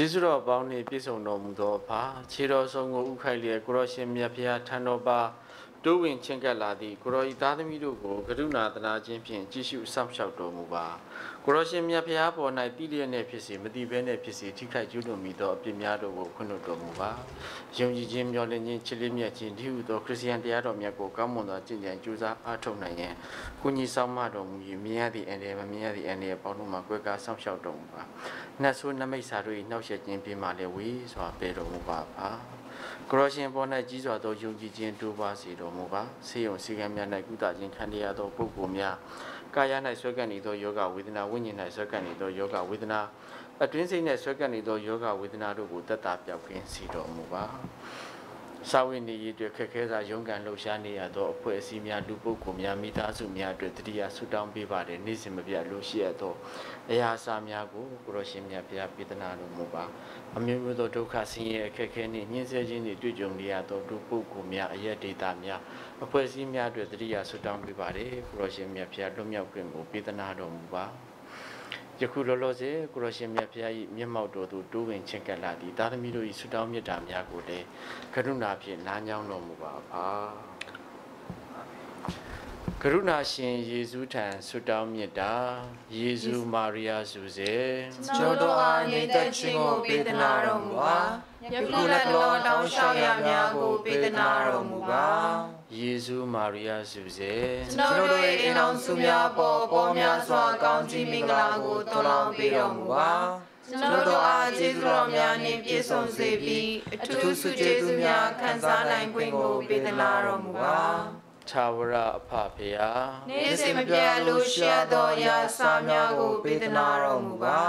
ကျေးဇူးတော်ပေါင်းနှင့်ပြည့်စုံတော်မူသောဖာခြေတော်ဆုံးကိုဥခိုက်လျက်ကိုရောရှင်မြတ်ဖျားထံတော်ပါတိုးဝင်ချင်းကပ်လာသည့်ကိုရောဤသားသမီးတို့ကိုကရုဏာသနာခြင်းဖြင့်ကြည်ရှုစောင့်ရှောက်တော်မူပါ ကိုရောရှင်မြတ်ဖျားပေါ်၌တိလျက်နှင့်ဖြစ်စေမတိဘဲနှင့်ဖြစ်စေထိခိုက်ကျူးလွန်မိသောအပြစ်များတို့ကိုခွင့်လွှတ်တော်မူပါယုံကြည်ခြင်းမျှော်လင့်ခြင်းချစ်လေးမြတ်ခြင်းဒီဟုသောခရစ်ယာန်တရားတော်မြတ်ကိုကောင်းမွန်သောကျင့်ကြံကြိုးစားအားထုတ်နိုင်ရန်ကုညီဆောင်မတော်မူ၍မြင်ရသည့်အန္တရာယ်မမြင်ရသည့်အန္တရာယ်ပေါင်းတို့မှာကွဲကားစောင့်ရှောက်တော်မူပါနတ်ဆိုးနမိတ်စာတို့၏နှောက်ယှက်ခြင်းပြမှလည်းဝေးစွာပေတော်မူပါပါ ကရောရှင်ပေါ်၌ကြီးစွာသောယုံကြည်ခြင်းတိုးပွားစေတော်မူပါဆေးရုံစီကံများ၌ကုသခြင်းခံရသောပုဂ္ဂိုလ်များကာယ၌ဆွဲကပ်နေသောယောဂဝေဒနာဝိညာဉ်၌ဆွဲကပ်နေသောယောဂဝေဒနာအတွင်းစိတ်၌ဆွဲကပ်နေသောယောဂဝေဒနာတို့ကိုတတ်တာပြောက်ကင်းစေတော်မူပါ စာဝိနေရည်တွေခက်ခဲစွာရုန်းကန်လှုပ်ရှားနေရသောအဖွဲ့အစည်းများလူပုဂ္ဂိုလ်များမိသားစုများအတွက်တတိယဆုတောင်းပေးပါတယ်နေ့စဉ်မပြတ်လို့ရှိရသောအရာစာများကိုကိုရရှင်မြတ်ဘုရားပေးသနာတော်မူပါအမျိုးမျိုးသောဒုက္ခဆင်းရဲအခက်အခဲနှင့်ညှင်းဆဲခြင်းတွေတွေ့ကြုံနေရသောလူပုဂ္ဂိုလ်များအရက်ဒေတာများအဖွဲ့အစည်းများအတွက်တတိယဆုတောင်းပေးပါတယ်ကိုရရှင်မြတ်ဘုရားလွတ်မြောက်ခွင့်ကိုပေးသနာတော်မူပါ ယခုလောလောဆယ်ကိုရရှင်မြတ်ဘုရား၏မျက်မှောက်တော်သို့တိုးဝင်ချင့်ကပ်လာသည့်သာသမီတို့၏ဆုတောင်းမေတ္တာများကိုလည်းကရုဏာဖြင့်နားညောင်းတော်မူပါပါကရုဏာရှင်ယေရှုထံဆုတောင်းမေတ္တာယေရှုမာရိယာစုစေကျွန်တော်တို့အားညီသက်ခြင်းကိုပေးသနာတော်မူပါ ယခုလက်လောတောင်းလျှောက်ရများကိုပေးသနာတော်မူပါယေရှုမာရိယာစုစေကျွန်တော်တို့၏အိမ်တော်စုများပေါ်ပေါ်များစွာကောင်းချီးမင်္ဂလာကိုတောင်းလောင်းပေးတော်မူပါကျွန်တော်တို့အားကျေးဇူးတော်များနှင့်ပြည့်စုံစေပြီးအထူးဆုကျေးဇူးများခံစားနိုင်ခွင့်ကိုပေးသနာတော်မူပါသာဝရအဖဖရာနေ့စဉ်မပြတ်လို့ရှက်သောအရာစာများကိုပေးသနာတော်မူပါ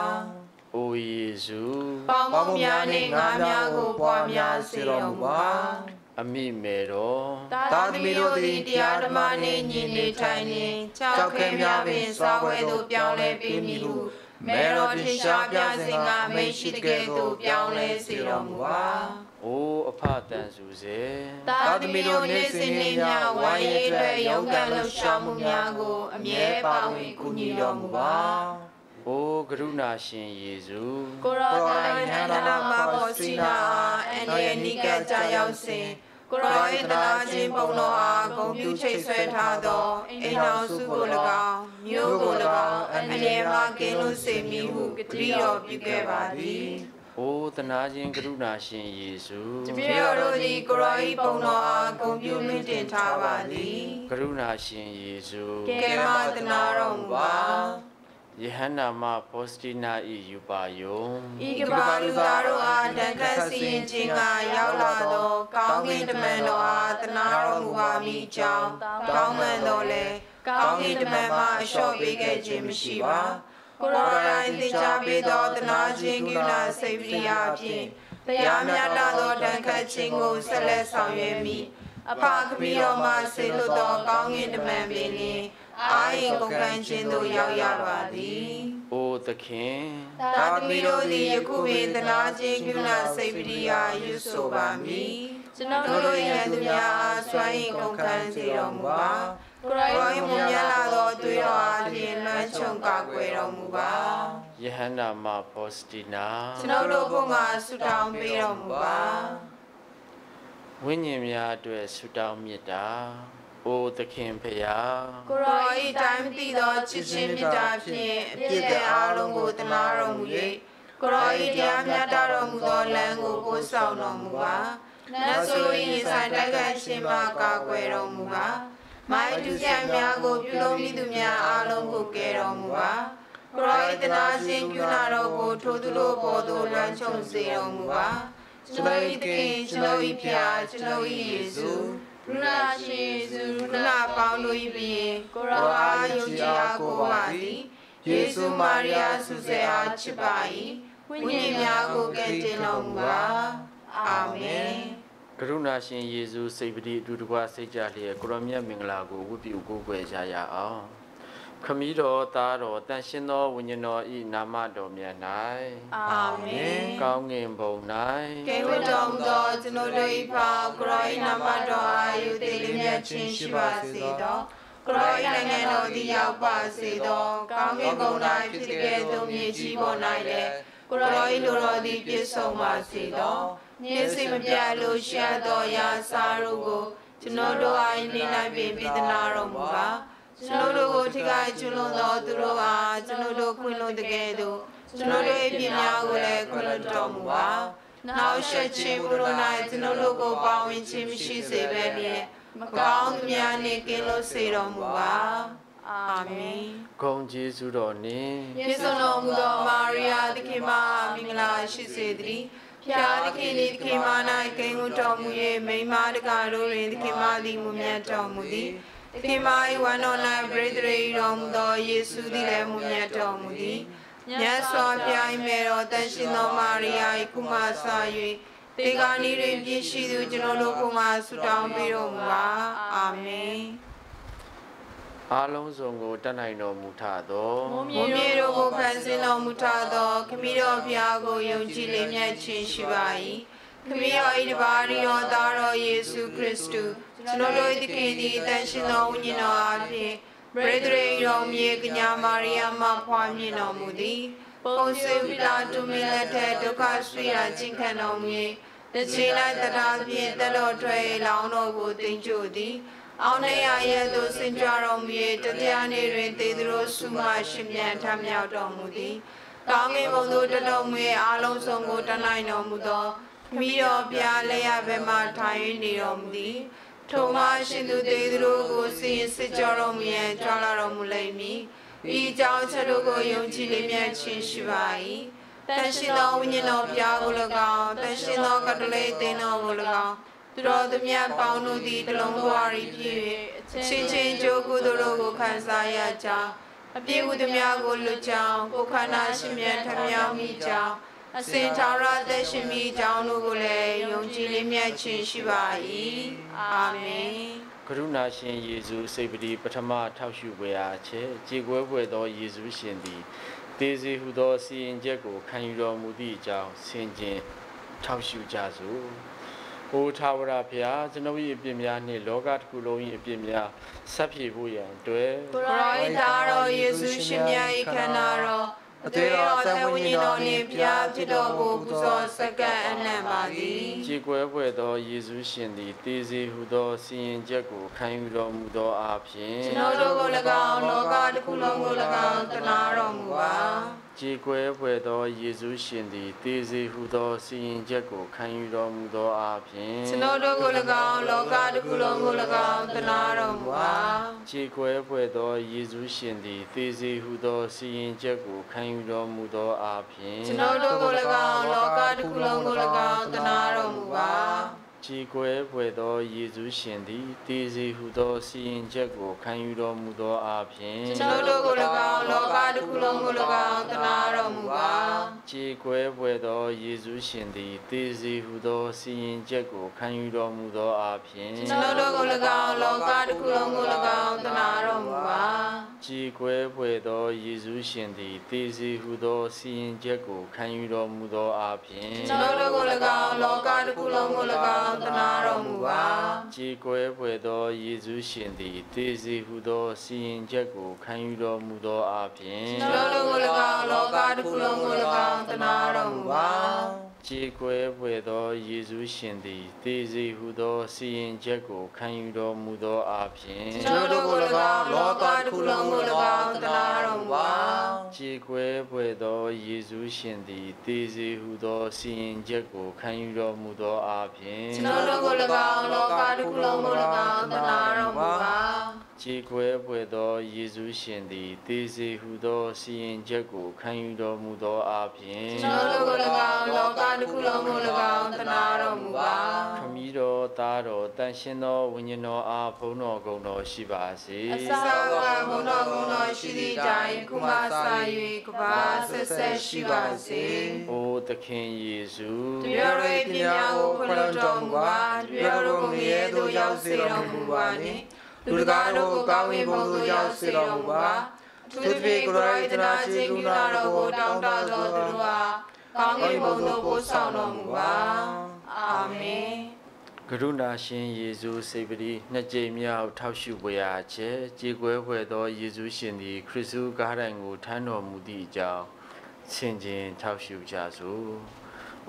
အိုယေရှုပေါင်းပေါင်းများနှင့်ငါးများကိုပွားများစေတော်မူပါအမိမေတော်သာသမီတို့သည်တရားဓမ္မနှင့်ညီနေထိုင်နေကြောက်ခဲများပင်စွာဝဲသို့ပြောင်းလဲပေးမည်ဟုမေတော်ထင်ရှားပြစဉ်ကအမိန့်ရှိတကယ်သို့ပြောင်းလဲစေတော်မူပါအိုအဖတန်စုစေသာသမီတို့နေ့စဉ်နေ့ညဝိုင်းရေးအတွက်ရုန်းကန်လှူရှားမှုများကိုအမြဲပါဝင်ကူညီတော်မူပါ အိုကရုဏာရှင်ယေရှုကိုရောတိုင်းနန္ဒနာမဘောစီနာအန်ဒီနိကကြရောက်စဉ်ကိုရော၏တနာချင်းပုံတော်အားဂုံပြုချိတ်ဆွဲထားသောအိမ်တော်စုကို၎င်းမြို့ကို၎င်းအမြဲမှကင်းလို့စေမည်ဟုဂတိတော်ပြုခဲ့ပါသည်အိုတနာခြင်းကရုဏာရှင်ယေရှုတပည့်တော်တို့သည်ကိုရော၏ပုံတော်အားဂုံပြုလွှင့်တင်ထားပါသည်ကရုဏာရှင်ယေရှုကဲမတနာတော်မူပါ ယဟန္နာမဖောစတီနာဤယူပါယုံဤကဘာလူသားတို့အားတန်ခတ်စီရင်ခြင်းကရောက်လာသောကောင်းကင်တမန်တော်အားတနာတော်မူပါမည်အကြောင်းကောင်းမှန်တော်လဲကောင်းကင်တမန်မှအလျှော့ပေးခဲ့ခြင်းမရှိပါကိုရောတိုင်းသိချပေးသောတနာခြင်းကိနာစိတ်ပရိယာဖြင့်တရားမြတ်သောတန်ခတ်ခြင်းကိုဆက်လက်ဆောင်ရွက်မိအဖခမီတော်မှဆေလွတ်သောကောင်းကင်တမန်ပင်လင် အာရင်ကုန်ကန်းခြင်းသို့ရောက်ရပါသည်အိုသခင်သာသမီတို့သည်ယခုပင်တနာခြင်းကုဏစိတ်ပရိယာယူဆိုပါမည်ကျွန်တော်တို့ရန်သူများအားစွမ်းရင်ကုန်ခံစေတော်မူပါကိုရောင်မူမြတ်လာသောတွေ့တော်အားဖြင့်လွှမ်းခြုံကာကွယ်တော်မူပါယဟန္နာမဖောစတီနာကျွန်တော်တို့ဘုံမှာဆုတောင်းပေးတော်မူပါဝိညာဉ်များအတွက်ဆုတောင်းမေတ္တာ အိုသခင်ဖရာကိုရောဤတိုင်းမသိသောချစ်ချင်းမေတ္တာဖြင့်အပြစ်တဲ့အားလုံးကိုတနာတော်မူ၍ကိုရောဤတရားမြတ်တော်မူသောလမ်းကိုကိုးဆောင်တော်မူပါနတ်ဆို၏ဆိုင်တိုက်ခိုက်ခြင်းမှကာကွယ်တော်မူပါမိုင်းတူဆိုင်များကိုပြုလုပ်မိသူများအားလုံးကိုကယ်တော်မူပါကိုရောဤတနာရှင်ပြုနာတော်ကိုထိုသူတို့ပေါ်သို့လွှမ်းခြုံစေတော်မူပါကျွန်တော်ဤသခင်ကျွန်တော်ဤဖျားကျွန်တော်ဤယေရှု ရူနာရှိစုရူနာပေါင်းတို့၏ပြင်ကိုရောအားယုံကြည်အားကိုပါသည်ယေရှုမာရိယာဆုစေအားချစ်ပါ၏ဝိညာဉ်များကိုကယ်တင်တော်မူပါအာမင်ကရုဏာရှင်ယေရှုစိတ်ပတိအတူတကွစိတ်ကြလျက်ကိုရမြတ်မင်္ဂလာကိုဝတ်ပြုကိုးကွယ်ကြရအောင် ခမည်းတော်သားတော်တန်ရှင်သောဝိညာဉ်တော်ဤနာမတော်မြတ်၌အာမင်ကောင်းငင်ဘုံကဲ၌ဝတ်တော်မူသောကျွန်ုပ်တို့၏ဖောင်ကရောဤနာမတော်အာယုတည်လျက်ချင်းရှိပါစေသောကရောဤနိုင်ငံတော်သည်ရောက်ပါစေသောကောင်းကင်ဘုံ၌ဖြစ်တဲ့ကဲ့သို့မြေကြီးပေါ်၌လည်းကရောဤလိုတော်သည်ပြည့်စုံပါစေသောညစ်စိမပြတ်လို့ရှက်သောရာစာတို့ကိုကျွန်ုပ်တို့အားနေနိုင်ပြင်ပြဒနာတော်မူပါကျွန်ုပ်တို့ကို ထိခိုက်ကျွလွန်သောသူတို့အားကျွန်ုပ်တို့ခွင့်လွှတ်တဲ့ကဲ့သို့ကျွန်ုပ်တို့၏ပြင်းများကိုလည်းခွင့်လွှတ်တော်မူပါနောက်ဆက်ခြင်းဘုရား၌ကျွန်ုပ်တို့ကိုပါဝင်ခြင်းမရှိစေဘဲလျက်မကောင်းသူများနှင့်ကင်းလွတ်စေတော်မူပါအာမင်ဂုံကျေးဇူးတော်နှင့်ယေရှုတော်မူသောမာရိယာသခင်မမင်္ဂလာရှိစေတည်းဖျားသခင်သည်သခင်မ၌ကိန်းကိုတော်မူ၍မိန်းမတကာတို့တွင်သခင်မသည်မူမြတ်တော်မူသည် သခင်မ၏ဝမ်းတော်၌ပရိသေရိတော်မူသောယေရှုသည်လည်းမူမြတ်တော်မူသည်မြတ်စွာဘုရား၏မေတော်တန်ရှင်သောမာရိယာ၏ကုမဆာ၍တေဂာနီတွင်ပြည့်ရှိသူကျွန်တော်တို့ကိုမှဆုတောင်းပေးတော်မူပါအာမင်အားလုံးစုံကိုတတ်နိုင်တော်မူထသောမွန်မြေတို့ကိုဖန်ဆင်းတော်မူထသောခမည်းတော်ဘုရားကိုယုံကြည်လေးမြတ်ခြင်းရှိပါ၏ခမည်းတော်၏တပါးတော်သားတော်ယေရှုခရစ်တု ကျွန်တော်တို့၏သခင်သည်တန်ရှင်သောဝိညာဉ်တော်အားဖြင့်ဗရေဒရိတော်မြေကညာမာရိယာမှဖွားမြင်တော်မူသည်ပုံစေဝိလာတုမီလက်ထက်ဒုက္ခဆွေရာကျင့်ခံတော်မူ၏တချေလိုက်တရားဖြင့်တက်တော်ထွက်လောင်းတော်ကိုတင်ကြိုသည်အောင်နေရရဲ့သို့ဆင်ကြတော်မူ၍တရားနေ့တွင်သေသူတို့ဆုမရှင်မြန်ထမြောက်တော်မူသည်။ကောင်းကင်ဘုံသို့တတော်မူ၍အာလုံးစုံကိုတနိုင်တော်မူသောမိတော်ပြားလက်ရဘက်မှထိုင်နေတော်မူသည်။ ထိုမှရှင်သူသေသူတို့ကိုစင်စစ်ကြောတော်မူရန်ကြွလာတော်မူလိမ့်မည်။ဤကြောင့်ချက်တို့ကိုယုံကြည်လေးမြတ်ခြင်းရှိပါ၏။တန်ရှင်သောဝိညာဉ်တော်ပြားကို၎င်းတန်ရှင်သောကတလေးသင်တော်ကို၎င်းသူတော်သူမြတ်ပေါင်းတို့သည်တလုံးပွားရီဖြစ်၍ချင်းချင်းကြိုးကုသိုလ်တို့ကိုခံစားရကြောင်းအပြည့်ဝသူများကိုလွတ်ကြောင်းကိုယ်ခန္ဓာရှင်မြတ်ထမြောက်မိကြောင်း အစဉ်ထာဝရသက်ရှင်မိကြောင်းတို့ကိုလည်းယုံကြည်လေးမြတ်ခြင်းရှိပါ၏အာမင်ကရုဏာရှင်ယေရှုစိတ်ပတိပထမထောက်ရှုပွဲအားချက်ကြေကွဲပွဲသောယေရှုရှင်သည်တေစီဟုသောစီရင်ချက်ကိုခံယူတော်မူသည့်အကြောင်းဆင်ခြင်ထောက်ရှုကြစို့။အိုထာဝရဘုရားကျွန်ုပ်၏အပြစ်များနှင့်လောကတစ်ခုလုံး၏အပြစ်များဆက်ပြေဖို့ရန်အတွက်ကိုရောဤသားတော်ယေရှုရှင်မြတ်၏ခန္ဓာတော် အသွေးတော်သက်ဝိညာဉ်တော်နှင့်ပြားဖြစ်တော်ကိုပူဇော်စက္ကန့်အနံ့ပါသည်ကြေကွဲပွဲသောယေရှုရှင်သည်တေစီဟုသောစီရင်ချက်ကိုခံယူတော်မူသောအားဖြင့်ကျွန်တော်တို့ကို၎င်းလောကတစ်ခုလုံးကို၎င်းတနာတော်မူပါ ကြေကွဲဖွယ်သောယေရှုရှင်သည်တေစေဟုသောစီရင်ချက်ကိုခံယူတော်မူသောအားဖြင့်ကျွန်တော်တို့ကို၎င်းလောကတစ်ခုလုံးကို၎င်းတနာတော်မူပါကြေကွဲဖွယ်သောယေရှုရှင်သည်တေစေဟုသောစီရင်ချက်ကိုခံယူတော်မူသောအားဖြင့်ကျွန်တော်တို့ကို၎င်းလောကတစ်ခုလုံးကို၎င်းတနာတော်မူပါ ကြေကွဲဖွယ်သောယေရှုရှင်သည်တေစေဟုသောစီရင်ချက်ကိုခံယူတော်မူသောအားဖြင့်ကျွန်တော်တို့ကို၎င်းလောကတစ်ခုလုံးကို၎င်းတနာတော်မူပါကြေကွဲဖွယ်သောယေရှုရှင်သည်တေစေဟုသောစီရင်ချက်ကိုခံယူတော်မူသောအားဖြင့်ကျွန်တော်တို့ကို၎င်းလောကတစ်ခုလုံးကို၎င်းတနာတော်မူပါကြည်ကွဲဖွယ်သောယေရှုရှင်သည်တေစီဟုသောစီရင်ချက်ကိုခံယူတော်မူသောအားဖြင့်ကျွန်တော်တို့ကို၎င်းလောကတစ်ခုလုံးကို၎င်းတနာတော်မူပါကြည်ကွဲဖွယ်သောယေရှုရှင်သည်တေစီဟုသောစီရင်ချက်ကိုခံယူတော်မူသောအားဖြင့်ကျွန်တော်တို့ကို၎င်းလောကတစ်ခုလုံးကို၎င်းတနာတော်မူပါ ကြည်ကွဲဖွယ်သောယေရှုရှင်သည်တေစီဟုသောစီရင်ချက်ကိုခံယူတော်မူသောအားဖြင့်ကျွန်တော်တို့ကို၎င်းလောကတစ်ခုလုံးကို၎င်းတနာတော်မူပါကြည်ကွဲဖွယ်သောယေရှုရှင်သည်တေစီဟုသောစီရင်ချက်ကိုခံယူတော်မူသောအားဖြင့်ကျွန်တော်တို့ကို၎င်းလောကတစ်ခုလုံးကို၎င်းတနာတော်မူပါ ကြည်ကွယ်ပွေသောယေရှုရှင်သည်သေစေဟုသောစီရင်ချက်ကိုခံယူတော်မူသောအပြင်ကျွန်တော်တို့ကို၎င်းလောကတစ်ခုလုံးကို၎င်းတနာတော်မူပါခမည်းတော်သားတော်တန်ရှင်းသောဝိညာဉ်တော်အားဘုန်းတော်ဂုဏ်တော်ရှိပါစေအစကဘုံတော်ဘုံတော်ရှိသည့်တိုင်ခုမှစ၍ကဘာဆက်ဆက်ရှိပါစေ။အိုသခင်ယေရှုတပြည့်ရဲ့ပြညာကိုခွင့်လွှတ်တော်မူပါတပြည့်တို့ကိုငရဲသို့ရောက်စေတော်မူပါနှင့် လူတကာတို့ကိုကောင်းဝင်ဘုံသို့ရောက်စေတော်မူပါသူတပည့်ကိုယ်တော်၏တနာခြင်းကုနာတော်ကိုတောင်းတတော်သူတို့အားကောင်းဝင်ဘုံသို့ပို့ဆောင်တော်မူပါအာမင်ကရုဏာရှင်ယေရှုစေပတိနှစ်ကြိမ်မြောက်ထောက်ရှုပွေရာချက်ကြည်ကွယ်ဖွယ်သောယေရှုရှင်သည် ခရစ်သူကားတိုင်ကိုထမ်းတော်မူသည့်အကြောင်းဆင်ခြင်ထောက်ရှုကြစို့။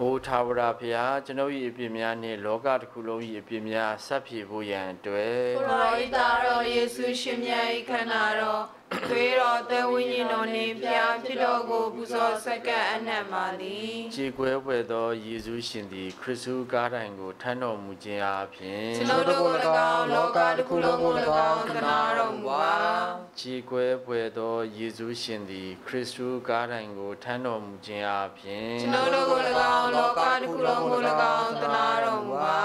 အိုထာဝရဘုရားကျွန်ုပ်၏အပြစ်များနှင့်လောကတစ်ခုလုံး၏အပြစ်များဆက်ဖြေဖို့ရန်အတွက်ကိုရောဤသားတော်ယေရှုရှင်မြတ်၏ခန္ဓာတော် သွေးတော်သဝိညာဉ်တော်နှင့်ဖျားဖြစ်တော်ကိုပူဇော်ဆက်ကပ်အနက်ပါသည်ကြည်ကွယ်ဖွယ်သောယေရှုရှင်သည်ခရစ်သူကားတိုင်ကိုထမ်းတော်မူခြင်းအပြင်ကျွန်တော်တို့ကို၎င်းလောကတစ်ခုလုံးကို၎င်းတနာတော်မူပါကြည်ကွယ်ပွေသောယေရှုရှင်သည်ခရစ်တုကားတိုင်ကိုထမ်းတော်မူခြင်းအပြင်ကျွန်တော်တို့ကို၎င်းလောကတစ်ခုလုံးကို၎င်းတနာတော်မူပါ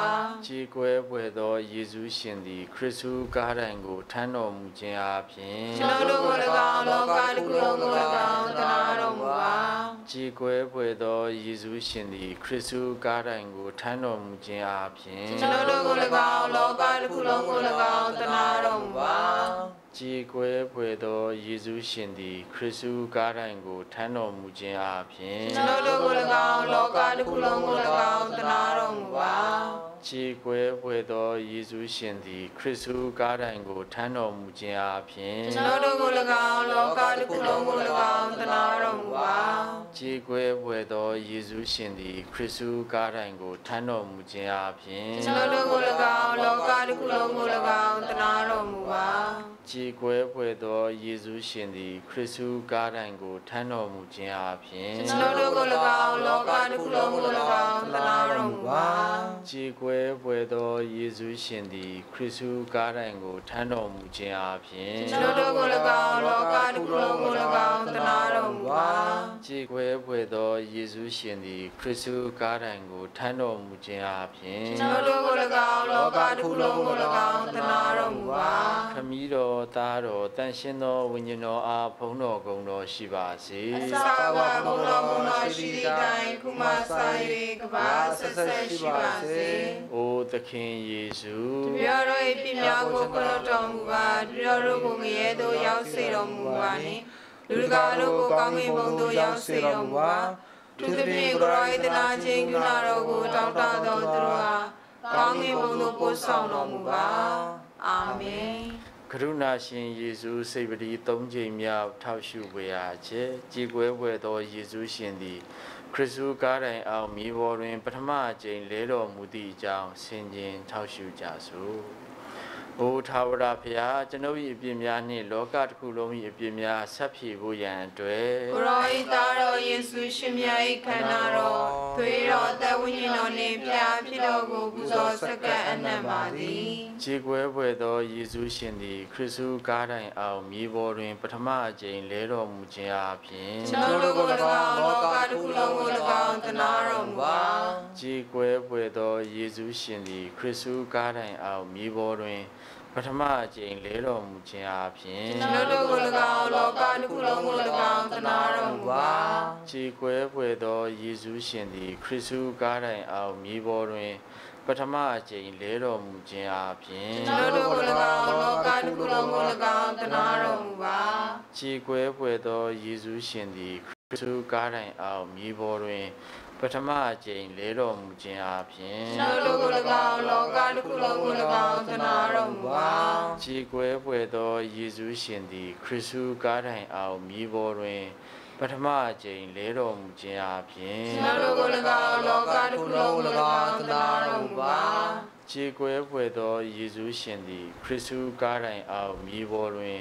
ကြည်ကွယ်ပွေသောယေရှုရှင်သည်ခရစ်တုကားတိုင်ကိုထမ်းတော်မူခြင်းအပြင်ကျွန်တော်တို့ကို၎င်းလောကတစ်ခုလုံးကို၎င်းတနာတော်မူပါ ကြည်ကွယ်ပွေသောယေရှုရှင်သည်ခရစ်တုကားတိုင်ကိုထမ်းတော်မူခြင်းအပြင်ကျွန်တော်တို့ကို၎င်းလောကတစ်ခုလုံးကို၎င်းတနာတော်မူပါကြည်ကွယ်ပွေသောယေရှုရှင်သည်ခရစ်တုကားတိုင်ကိုထမ်းတော်မူခြင်းအပြင်ကျွန်တော်တို့ကို၎င်းလောကတစ်ခုလုံးကို၎င်းတနာတော်မူပါခြေကွယ်ပွေသောယေရှုရှင်သည်ခရစ်သူကားတိုင်ကိုထမ်းတော်မူခြင်းအပြင်ကျွန်တော်တို့ကို၎င်းလောကတစ်ခုလုံးကို၎င်းတနာတော်မူပါခြေကွယ်ပွေသောယေရှုရှင်သည်ခရစ်သူကားတိုင်ကိုထမ်းတော်မူခြင်းအပြင်ကျွန်တော်တို့ကို၎င်းလောကတစ်ခုလုံးကို၎င်းတနာတော်မူပါခြေကွယ်ပွေသောယေရှုရှင်သည်ခရစ်သူကားတိုင်ကိုထမ်းတော်မူခြင်းအပြင်ကျွန်တော်တို့ကို၎င်းလောကတစ်ခုလုံးကို၎င်းတနာတော်မူပါခြေကွယ်ပွေသောယေရှုရှင်သည်ခရစ်သူကားတိုင်ကိုထမ်းတော်မူခြင်းအပြင်ကျွန်တော်တို့ကို၎င်းလောကတစ်ခုလုံးကို၎င်းတနာတော်မူပါခြေခွဲဖွယ်သောယေရှုရှင်သည်ခရစ်သူကားတိုင်ကိုထမ်းတော်မူခြင်းအပြင်ကျွန်တော်တို့ကို၎င်းလောကတစ်ခုလုံးကို၎င်းတနာတော်မူပါခမည်းတော်သားတော်တန်ရှင်းသောဝိညာဉ်တော်အားဖုံးတော်ဂုဏ်တော်ရှိပါစေအစာဝါဘုံတော်ဘုံတော်ရှိသည့်တိုင်ခုမှစ၍ကဘာဆက်ဆက်ရှိပါစေ။အိုသခင်ယေရှုတပြတော်၏ပြများကိုခွင့်လွှတ်တော်မူပါတပြတော်ကိုငရဲသို့ရောက်စေတော်မူပါနှင့် လူတကာတို့ကိုကောင်းကင်ဘုံသို့ရောက်စေတော်မူပါသူသဖြင့်ကိုရော၏တနာခြင်းကုနာတော်ကိုတောင်းတတော်သူတို့အားကောင်းကင်ဘုံသို့ပို့ဆောင်တော်မူပါအာမင်ကရုဏာရှင်ယေရှုစိတ်ပတိသုံးချိန်မြောက်ထောက်ရှုဝေရာချက်ကြည်ကွယ်ဖွယ်သောယေရှုရှင်သည်ခရစ်သူကားတိုင်အောင်မြေပေါ်တွင် ပထမအကြိမ်လဲတော်မူသည့်အကြောင်းဆင်ခြင်ထောက်ရှုကြစို့။ အိုထာဝရဘုရားကျွန်ုပ်၏အပြစ်များနှင့်လောကတစ်ခုလုံး၏အပြစ်များဆက်ဖြေဖို့ရန်အတွက်ကိုရောဤသားတော်ယေရှုရှင်မြတ်၏ခန္ဓာတော်သွေးတော်သက်ဝိညာဉ်တော်နှင့်ဖျားဖြစ်တော်ကိုပူဇော်စက္ကပ်အနံ့ပါသည်ခြေကွဲဖွယ်သောယေရှုရှင်သည်ခရစ်သူကားတိုင်အောင်မြေပေါ်တွင် ပထမအကြိမ်လဲတော်မူခြင်းအပြင်ကျွန်တော်တို့ကို၎င်းလောကတစ်ခုလုံးကို၎င်းတနာတော်မူပါခြေကွဲဖွယ်သောယေရှုရှင်သည်ခရစ်သူကားတိုင်အောင်မြေပေါ်တွင် ပထမအကြိမ်လဲတော်မူခြင်းအပြင်ကျွန်တော်တို့ကို၎င်းလောကတစ်ခုလုံးကို၎င်းတနာတော်မူပါခြေကွဲဖွယ်သောယေရှုရှင်သည် ခရစ်သူကားတိုင်အောင်မြေပေါ်တွင်ပထမအကြိမ်လဲတော်မူခြင်းအပြင်ကျွန်တော်တို့ကို၎င်းလောကတစ်ခုလုံးကို၎င်းတနာတော်မူပါခြေကွဲဖွယ်သောယေရှုရှင်သည်ခရစ်သူကားတိုင်အောင်မြေပေါ်တွင် ပထမအကြိမ်လဲတော်မူခြင်းအပြင်ကျွန်တော်တို့ကို၎င်းလောကတစ်ခုလုံးကို၎င်းတနာတော်မူပါခြေကွဲဖွယ်သောယေရှုရှင်သည်ခရစ်သူကားတိုင်အောင်မြေပေါ်တွင်ပထမအကြိမ်လဲတော်မူခြင်းအပြင်ကျွန်တော်တို့ကို၎င်းလောကတစ်ခုလုံးကို၎င်းတနာတော်မူပါခြေကွဲဖွယ်သောယေရှုရှင်သည်ခရစ်သူကားတိုင်အောင်မြေပေါ်တွင်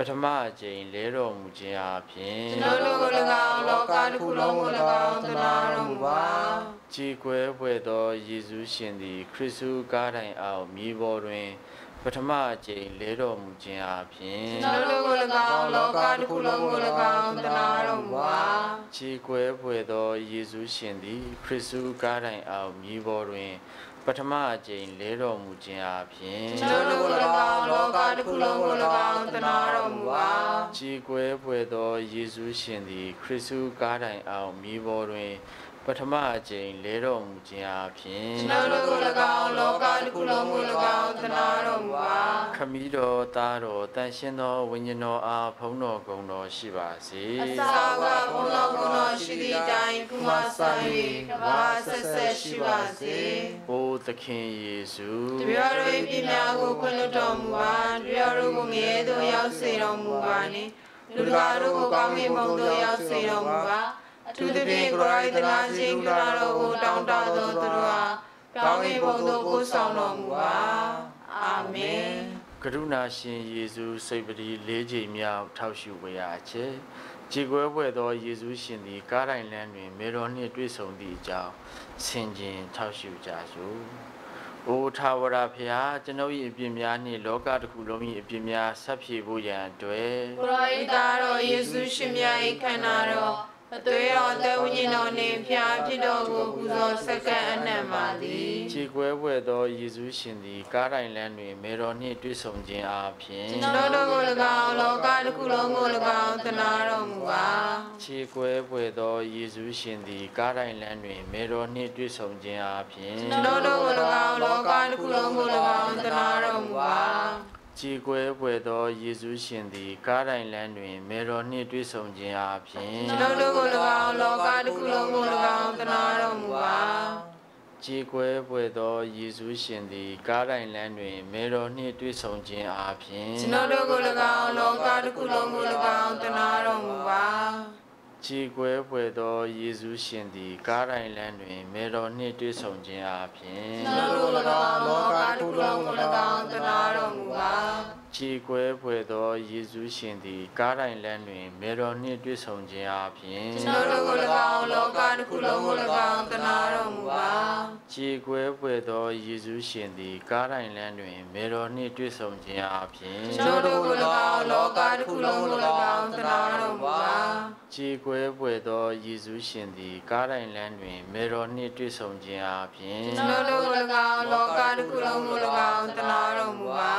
ပထမအကြိမ်လဲတော်မူခြင်းအပြင်ကျွန်တော်တို့ကို၎င်းလောကတစ်ခုလုံးကို၎င်းတနာတော်မူပါခြေကွဲဖွယ်သောယေရှုရှင်သည်ခရစ်သူကားတိုင်အောင်မြေပေါ်တွင်ပပထမအကြိမ်လဲတော်မူခြင်းအပြင်ကျွန်တော်တို့ကို၎င်းလောကတစ်ခုလုံးကို၎င်းတနာတော်မူပါခြေကွဲဖွယ်သောယေရှုရှင်သည်ခရစ်စုကားတိုင်အောင်မြေပေါ်တွင်ပ ထမအကြိမ်လဲတော်မူခြင်းအပြင်ကျွန်တော်တို့ကို၎င်းလောကတစ်ခုလုံးကို၎င်းတနာတော်မူပါခြေကွဲဖွယ်သောယေရှုရှင်သည်ခရစ်စုကားတိုင်အောင်မြေပေါ်တွင်ပထမအကြိမ်လဲတော်မူခြင်းအပြင်ကျွန်တော်တို့ကို၎င်းလောကတစ်ခုလုံးကို၎င်းတနာတော်မူပါခမည်း တော်သားတော်တန်ရှင်းသောဝိညာဉ်တော်အားဖုံးတော်ဂုဏ်တော်ရှိပါစေအစာကဘုံတော်ဘုံတော်ရှိသည့်တိုင်ကုမဆိုင်၍ကဘာဆက်ဆက်ရှိပါစေ။အိုသခင်ယေရှုတပြားတို့၏ပြများကိုခွင့်လွှတ်တော်မူပါတပြားတို့ကိုငရဲသို့ရောက်စေတော်မူပါနှင့်လူတကာတို့ကိုကောင်းကင်ဘုံသို့ရောက်စေတော်မူပါအထူးသဖြင့်ကိုရိုင်းတနာချင်းကရာတော်ကိုတောင်းတသောသူတို့အားကောင်းကင်ဘုံသို့ပို့ဆောင်တော်မူပါအာမင် ကရုဏာရှင်ယေရှုစိတ်ပတိလေးချိန်မြောက်ထောက်ရှုဝေရခြင်းကြည်ကွဲပွဲသောယေရှုရှင်သည်ကားတိုင်းလမ်းတွင်မေတော်နှင့်တွေ့ဆုံသည့်အကြောင်းဆင်ခြင်ထောက်ရှုကြစို့။အိုထာဝရဖျားကျွန်ုပ်၏အပြစ်များနှင့်လောကတစ်ခုလုံး၏အပြစ်များဆက်ဖြေဖို့ရန်အတွက်ကိုရိုင်းသားတော်ယေရှုရှင်မြတ်၏ခန္ဓာတော် အသွေးတော်သက်ဝိညာဉ်တော်နှင့်ဖျားဖြစ်တော်ကိုပူဇော်စက္ကန့်အနံ့ပါသည်ခြေကွဲပွဲသောယေရှုရှင်သည်ကားတိုင်းလမ်းတွင်မေတော်နှင့်တွေ့ဆုံခြင်းအားဖြင့်ကျွန်တော်တို့ကို၎င်းလောကတစ်ခုလုံးကို၎င်းတနာတော်မူပါခြေကွဲပွဲသောယေရှုရှင်သည်ကားတိုင်းလမ်းတွင်မေတော်နှင့်တွေ့ဆုံခြင်းအားဖြင့်ကျွန်တော်တို့ကို၎င်းလောကတစ်ခုလုံးကို၎င်းတနာတော်မူပါ ခြေကွဲပွဲသောယေရှုရှင်သည်ကားတိုင်းလမ်းတွင်မေတော်နှင့်တွေ့ဆုံခြင်းအားဖြင့်ကျွန်တော်တို့ကို၎င်းလောကတစ်ခုလုံးကို၎င်းတနာတော်မူပါခြေကွဲပွဲသောယေရှုရှင်သည်ကားတိုင်းလမ်းတွင်မေတော်နှင့်တွေ့ဆုံခြင်းအားဖြင့်ကျွန်တော်တို့ကို၎င်းလောကတစ်ခုလုံးကို၎င်းတနာတော်မူပါ ခြေကွဲပွဲသောယေရှုရှင်သည်ကားတိုင်းလမ်းတွင်မေတော်နှင့်တွေ့ဆုံခြင်းအားဖြင့်ကျွန်တော်တို့ကို၎င်းလောကတစ်ခုလုံးကို၎င်းတနာတော်မူပါခြေကွဲဖွယ်သောယေရှုရှင်သည်ကားတိုင်းလမ်းတွင်မေတော်နှင့်တွေ့ဆုံခြင်းအပြင်ကျွန်တော်တို့ကို၎င်းလောကတစ်ခုလုံးကို၎င်းတနာတော်မူပါခြေကွဲဖွယ်သောယေရှုရှင်သည်ကားတိုင်းလမ်းတွင်မေတော်နှင့်တွေ့ဆုံခြင်းအပြင်ကျွန်တော်တို့ကို၎င်းလောကတစ်ခုလုံးကို၎င်းတနာတော်မူပါခြေကွဲဖွယ်သောယေရှုရှင်သည်ကားတိုင်းလမ်းတွင်မေတော်နှင့်တွေ့ဆုံခြင်းအပြင်ကျွန်တော်တို့ကို၎င်းလောကတစ်ခုလုံးကို၎င်းတနာတော်မူပါ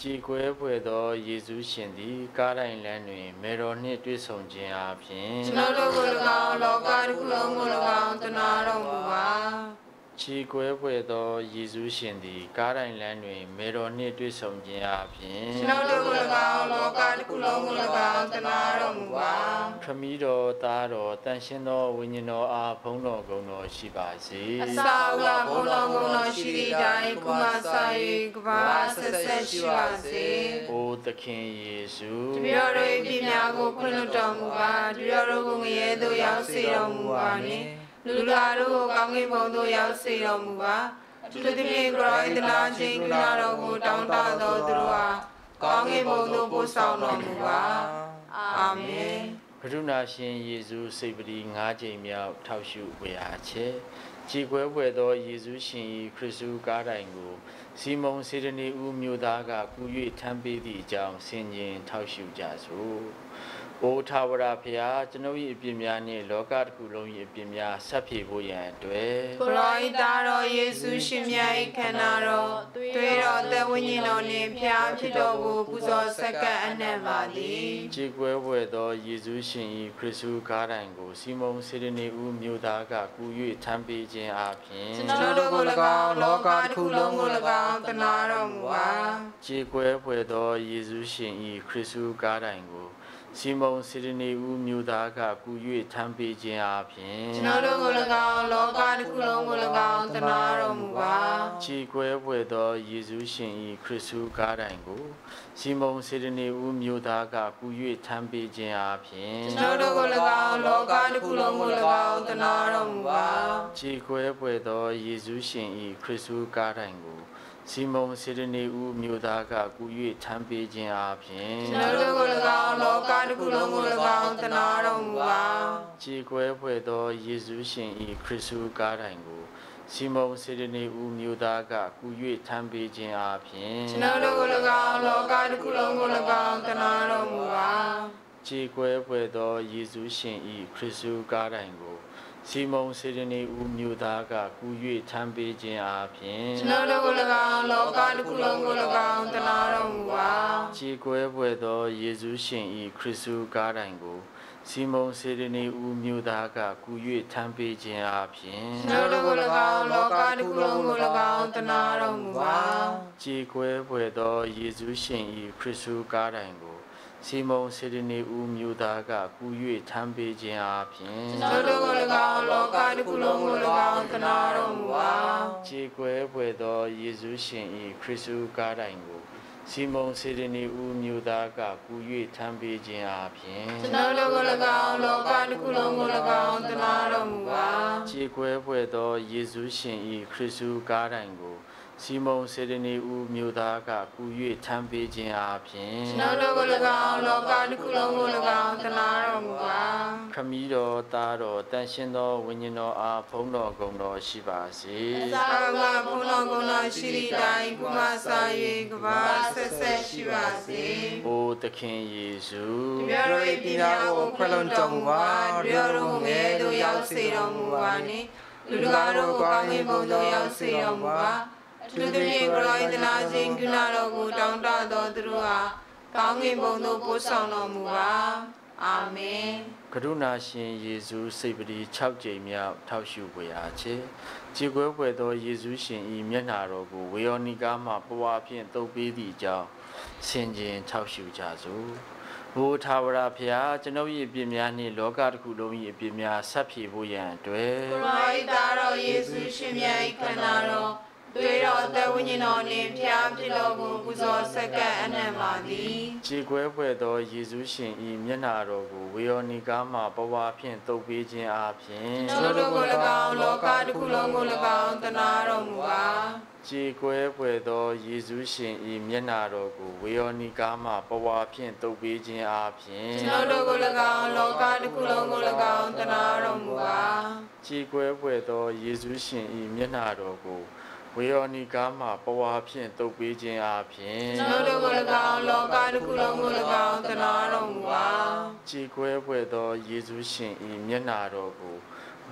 ခြေကွဲဖွယ်သောယေရှုရှင်သည် ကားတိုင်းလမ်းတွင်မေတော်နှင့်တွေ့ဆုံခြင်းအပြင်ကျွန်တော်တို့ကို၎င်းလောကတစ်ခုလုံးကို၎င်းတနာတော်မူပါ ခြေကွဲဖွယ်သောယေရှုရှင်သည်ကားတိုင်းလမ်းတွင်မေတော်နှင့်တွေ့ဆုံခြင်းအပြင်ကျွန်တော်တို့ကို၎င်းလောကတစ်ခုလုံးကို၎င်းတနာတော်မူပါခမည်းတော်သားတော်တန်ရှင်းသောဝိညာဉ်တော်အားဖုံးတော်ဂုဏ်တော်ရှိပါစေအစာကဘုံတော်ဘုံတော်ရှိသည့်တိုင်ကုမဆိုင်၍ကဘာဆက်ဆက်ရှိပါစေ။အိုသခင်ယေရှုတပြတော်တို့၏ပြများကိုခွင့်လွှတ်တော်မူပါတပြတော်တို့ကိုငရဲသို့ရောက်စေတော်မူပါနှင့် လူလာတို့ကိုကောင်းကင်ဘုံသို့ရောက်စေတော်မူပါသူတို့သည်ခရိုင်းတနာချင်းကနာတော်ကိုတောင်းတသောသူတို့အားကောင်းကင်ဘုံသို့ပို့ဆောင်တော်မူပါအာမင်ကရုဏာရှင်ယေရှုစိတ်ပတိ၅ချိန်မြောက်ထောက်ရှုဝေအားချက်ကြည်ကွဲဖွယ်သောယေရှုရှင်၏ခရစ်စုကားတိုင်ကိုစီမုန်စေတနေဦးမြို့သားကကူ၍ထမ်းပေးသည့်အကြောင်းဆင်ခြင်ထောက်ရှုကြစို့။ အိုထာဝရဖျားကျွန်ုပ်၏အပြစ်များနှင့်လောကတစ်ခုလုံး၏အပြစ်များဆက်ဖြေဖို့ရန်အတွက်ကိုရောဤသားတော်ယေရှုရှင်မြတ်၏ခန္ဓာတော်တွေ့တော်သက်ဝိညာဉ်တော်နှင့်ဖျားဖြစ်တော်ကိုပူဇော်ဆက်ကပ်အနံ့ပါသည်ကြည်ကွဲဝဲသောယေရှုရှင်၏ခရစ်စုကားတိုင်ကိုစီမုန်စေတနေဦးမြို့သားကကူ၍ထမ်းပေးခြင်းအပြင်ကျွန်တော်တို့ကို၎င်းလောကတစ်ခုလုံးကို၎င်းတနာတော်မူပါကြည်ကွဲဝဲသောယေရှုရှင်၏ခရစ်စုကားတိုင်ကို စီမုန်စေတနေဦးမြို့သားကကူ၍ထမ်းပေးခြင်းအပြင်ကျွန်တော်တို့ကို၎င်းလောကတစ်ခုလုံးကို၎င်းတနာတော်မူပါကြည်ကွဲဝဲသောယေရှုရှင်၏ခရစ်စုကားတိုင်ကိုစီမုန်စေတနေဦးမြို့သားကကူ၍ထမ်းပေးခြင်းအပြင်ကျွန်တော်တို့ကို၎င်းလောကတစ်ခုလုံးကို၎င်းတနာတော်မူပါခြေခွဲပွေသောယေရှုရှင်၏ခရစ်စုကားတိုင်ကို စီမုန်စေတနေဦးမြို့သားကကူ၍ထမ်းပေးခြင်းအပြင်ကျွန်တော်တို့ကို၎င်းလောကတစ်ခုလုံးကို၎င်းတနာတော်မူပါခြေခွဲပွေသောယေရှုရှင်၏ခရစ်စုကားတိုင်ကိုစီမုံစေတနေဦးမြို့သားကကူ၍ထမ်းပေးခြင်းအပြင်ကျွန်တော်တို့ကို၎င်းလောကတစ်ခုလုံးကို၎င်းတနာတော်မူပါခြေကွဲဖွယ်သောယေရှုရှင်၏ခရစ်စုကားတိုင်ကို စီမုံစေတနေဦးမြို့သားကကူ၍ထမ်းပေးခြင်းအပြင်ကျွန်တော်တို့ကို၎င်းလောကတစ်ခုလုံးကို၎င်းတနာတော်မူပါခြေကွဲဖွယ်သောယေရှုရှင်၏ခရစ်စုကားတိုင်ကိုစီမုံစေတနေဦးမြို့သားကကူ၍ထမ်းပေးခြင်းအပြင်ကျွန်တော်တို့ကို၎င်းလောကတစ်ခုလုံးကို၎င်းတနာတော်မူပါခြေကွဲဖွယ်သောယေရှုရှင်၏ခရစ်စုကားတိုင်ကို စီမုံစေတနေဦးမြို့သားကကူ၍ထမ်းပေးခြင်းအပြင်ကျွန်တော်တို့ကို၎င်းလောကတစ်ခုလုံးကို၎င်းတနာတော်မူပါခြေကွဲဖွယ်သောယေရှုရှင်၏ခရစ်စုကားတိုင်ကိုစီမုံစေတနေဦးမြို့သားကကူ၍ထမ်းပေးခြင်းအပြင်ကျွန်တော်တို့ကို၎င်းလောကတစ်ခုလုံးကို၎င်းတနာတော်မူပါခြေကွဲဖွယ်သောယေရှုရှင်၏ခရစ်စုကားတိုင်ကို စီမုံစေတနေဦးမြို့သားကကူ၍ထမ်းပေးခြင်းအပြင်ကျွန်တော်တို့ကို၎င်းလောကတစ်ခုလုံးကို၎င်းတနာတော်မူပါခမည်းတော်သားတော်တန်ရှင်သောဝိညာဉ်တော်အားဖုံးတော်ဂုဏ်တော်ရှိပါစေသာကဘုန်းတော်ကုဏရှိရီတိုင်းကုမစာ၍ကဘာဆက်ဆက်ရှိပါစေ။အိုသခင်ယေရှုတပြားတို့၏ပြညာကိုခွဲလုံးတော်မူပါတပြားတို့ငယ်တို့ရောက်စေတော်မူပါနှင့်လူတကာတို့ကိုကောင်းကင်ဘုံသို့ရောက်စေတော်မူပါ အထူးသဖြင့်ကိုရောဤတနာခြင်းကုဏတော်ကိုတောင်းတတော်သူတို့ဟာကောင်းကင်ဘုံသို့ပို့ဆောင်တော်မူပါအာမင်ကရုဏာရှင်ယေရှုစိတ်ပတိ6ကြိမ်မြောက်ထောက်ရှုပွေအားချေခြေကွဲပွေသောယေရှုရှင်၏မျက်နာတော်ကိုဝေယောနိကာမှပဝါဖြင့်တုပ်ပေးသည့်အကြောင်းဆင်ခြင်ထောက်ရှုကြစို့ဘုထာဝရဖျားကျွန်ုပ်၏အပြစ်များနှင့်လောကတစ်ခုလုံး၏အပြစ်များဆက်ဖြေဖို့ရန်အတွက်ကိုရောဤသားတော်ယေရှုရှင်မြတ်၏ခန္ဓာတော် တွေ့တော်အသက်ဝိညာဉ်တော်နှင့်ဖျားဖြစ်တော်ကိုပူဇော်ဆက်ကပ်အနံ့ပါသည်ခြေကွဲဖွယ်သောယေရှုရှင်၏မျက်နာတော်ကိုဝေယောနိကာမှပဝါဖြင့်တုပ်ပေးခြင်းအပြင်ကျွန်တော်တို့ကို၎င်းလောကတစ်ခုလုံးကို၎င်းတနာတော်မူပါခြေကွဲဖွယ်သောယေရှုရှင်၏မျက်နာတော်ကိုဝေယောနိကာမှပဝါဖြင့်တုပ်ပေးခြင်းအပြင်ကျွန်တော်တို့ကို၎င်းလောကတစ်ခုလုံးကို၎င်းတနာတော်မူပါခြေကွဲဖွယ်သောယေရှုရှင်၏မျက်နာတော်ကို ဝေယောနိကာမှပဝါဖြင့်တုပ်ပေးခြင်းအပြင်ကျွန်တော်တို့ကို၎င်းလောကတစ်ခုလုံးကို၎င်းတနာတော်မူပါခြေကွဲဖွယ်သောယေရှုရှင်၏မျက်နာတော်ကို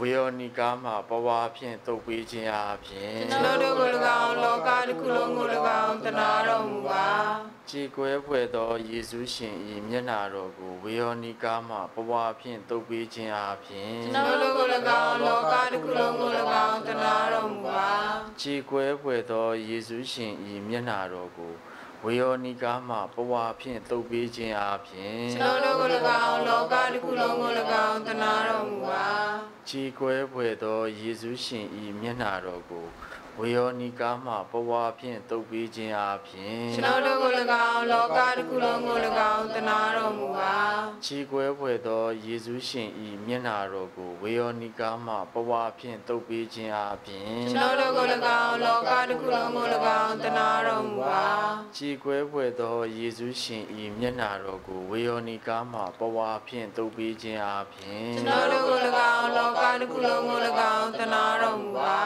ဝေယောနိကာမှပဝါဖြင့်တုပ်ပေးခြင်းအပြင်ကျွန်တော်တို့ကို၎င်းလောကတစ်ခုလုံးကို၎င်းတနာတော်မူပါခြေကွဲဖွယ်သောယေရှုရှင်၏မျက်နာတော်ကိုဝေယောနိကာမှပဝါဖြင့်တုပ်ပေးခြင်းအပြင်ကျွန်တော်တို့ကို၎င်းလောကတစ်ခုလုံးကို၎င်းတနာတော်မူပါခြေကွဲဖွယ်သောယေရှုရှင်၏မျက်နာတော်ကို ဝေယောနိကာမှပဝါဖြင့်တုပ်ပေးခြင်းအပြင်ကျွန်တော်တို့ကို၎င်းလောကတစ်ခုလုံးကို၎င်းတနာတော်မူပါခြေကွဲဖွယ်သောယေရှုရှင်၏မျက်နာတော်ကို ဝေယောနိကာမှပဝါဖြင့်တုပ်ပေးခြင်းအပြင်ကျွန်တော်တို့ကို၎င်းလောကတစ်ခုလုံးကို၎င်းတနာတော်မူပါခြေကွဲဖွယ်သောယေရှုရှင်၏မျက်နာတော်ကိုဝေယောနိကာမှပဝါဖြင့်တုပ်ပေးခြင်းအပြင်ကျွန်တော်တို့ကို၎င်းလောကတစ်ခုလုံးကို၎င်းတနာတော်မူပါခြေကွဲဖွယ်သောယေရှုရှင်၏မျက်နာတော်ကိုဝေယောနိကာမှပဝါဖြင့်တုပ်ပေးခြင်းအပြင်ကျွန်တော်တို့ကို၎င်းလောကတစ်ခုလုံးကို၎င်းတနာတော်မူပါ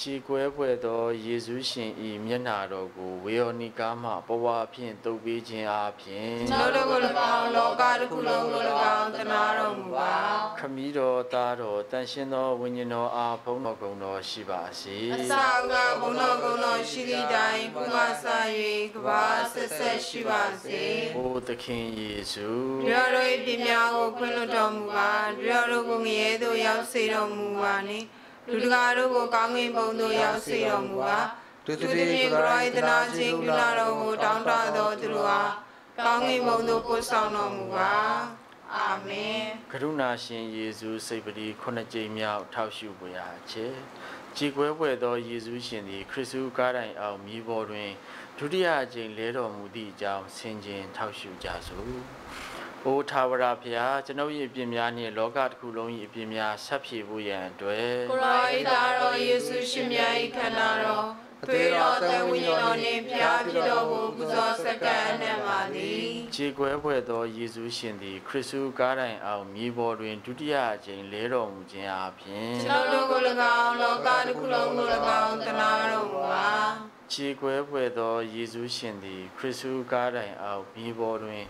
ခြေကွဲဖွယ်သောယေရှုရှင်၏မျက်နာတော်ကိုဝေယောနိကာမှပဝါဖြင့်တုပ်ပေးခြင်းအပြင်ကျွန်တော်တို့ကို၎င်းလောကတစ်ခုလုံးကို၎င်းတနာတော်မူပါခမည်းတော်သားတော်တန်ရှင်သောဝိညာဉ်တော်အားဖုံးတော်ကုံတော်ရှိပါစေအစာကဘုံတော်ကုံတော်ရှိသည့်တိုင်ကုမဆာ၍ကဘာဆက်ဆက်ရှိပါစေ။အိုသခင်ယေရှုဒီတော်တို့၏ပြင်းများကိုခွင့်လွှတ်တော်မူပါဒီတော်တို့ကိုငရဲသို့ရောက်စေတော်မူပါနှင့် လူတကာတို့ကိုကောင်းကင်ဘုံသို့ရောက်စေတော်မူပါသူတည်းကိုရောဤတနာခြင်းကုနာတော်ကိုတောင်းတတော်သူတို့ဟာကောင်းကင်ဘုံသို့ပို့ဆောင်တော်မူပါအာမင်ကရုဏာရှင်ယေရှုစိတ်ပတိခုနှစ်ကြိမ်မြောက်ထောက်ရှုပွေအားချေကြည်ကွဲပွေသောယေရှုရှင်သည်ခရစ်သူကားတိုင်အောင်မြေပေါ်တွင်ဒုတိယအကြိမ်လဲတော်မူသည့်အကြောင်းဆင်ခြင်ထောက်ရှုကြစို့။ အိုထာဝရဘုရားကျွန်ုပ်၏အပြစ်များနှင့်လောကတစ်ခုလုံး၏အပြစ်များဆက်ဖြေဖို့ရန်အတွက်ကိုရောဤသားတော်ယေရှုရှင်မြတ်၏ခန္ဓာတော်အသွေးတော်သံဝိညာဉ်တော်နှင့်ဖျားဖြစ်တော်မူပူဇော်စက္ကန့်အနံ့ပါသည်ခြေကွဲဖွဲ့သောယေရှုရှင်သည်ခရစ်စုကားတိုင်အောင်မြေပေါ်တွင်ဒုတိယအကြိမ်လဲတော်မူခြင်းအပြင်ကျွန်တော်တို့ကို၎င်းလောကတစ်ခုလုံးကို၎င်းတနာတော်မူပါခြေကွဲဖွဲ့သောယေရှုရှင်သည်ခရစ်စုကားတိုင်အောင်မြေပေါ်တွင်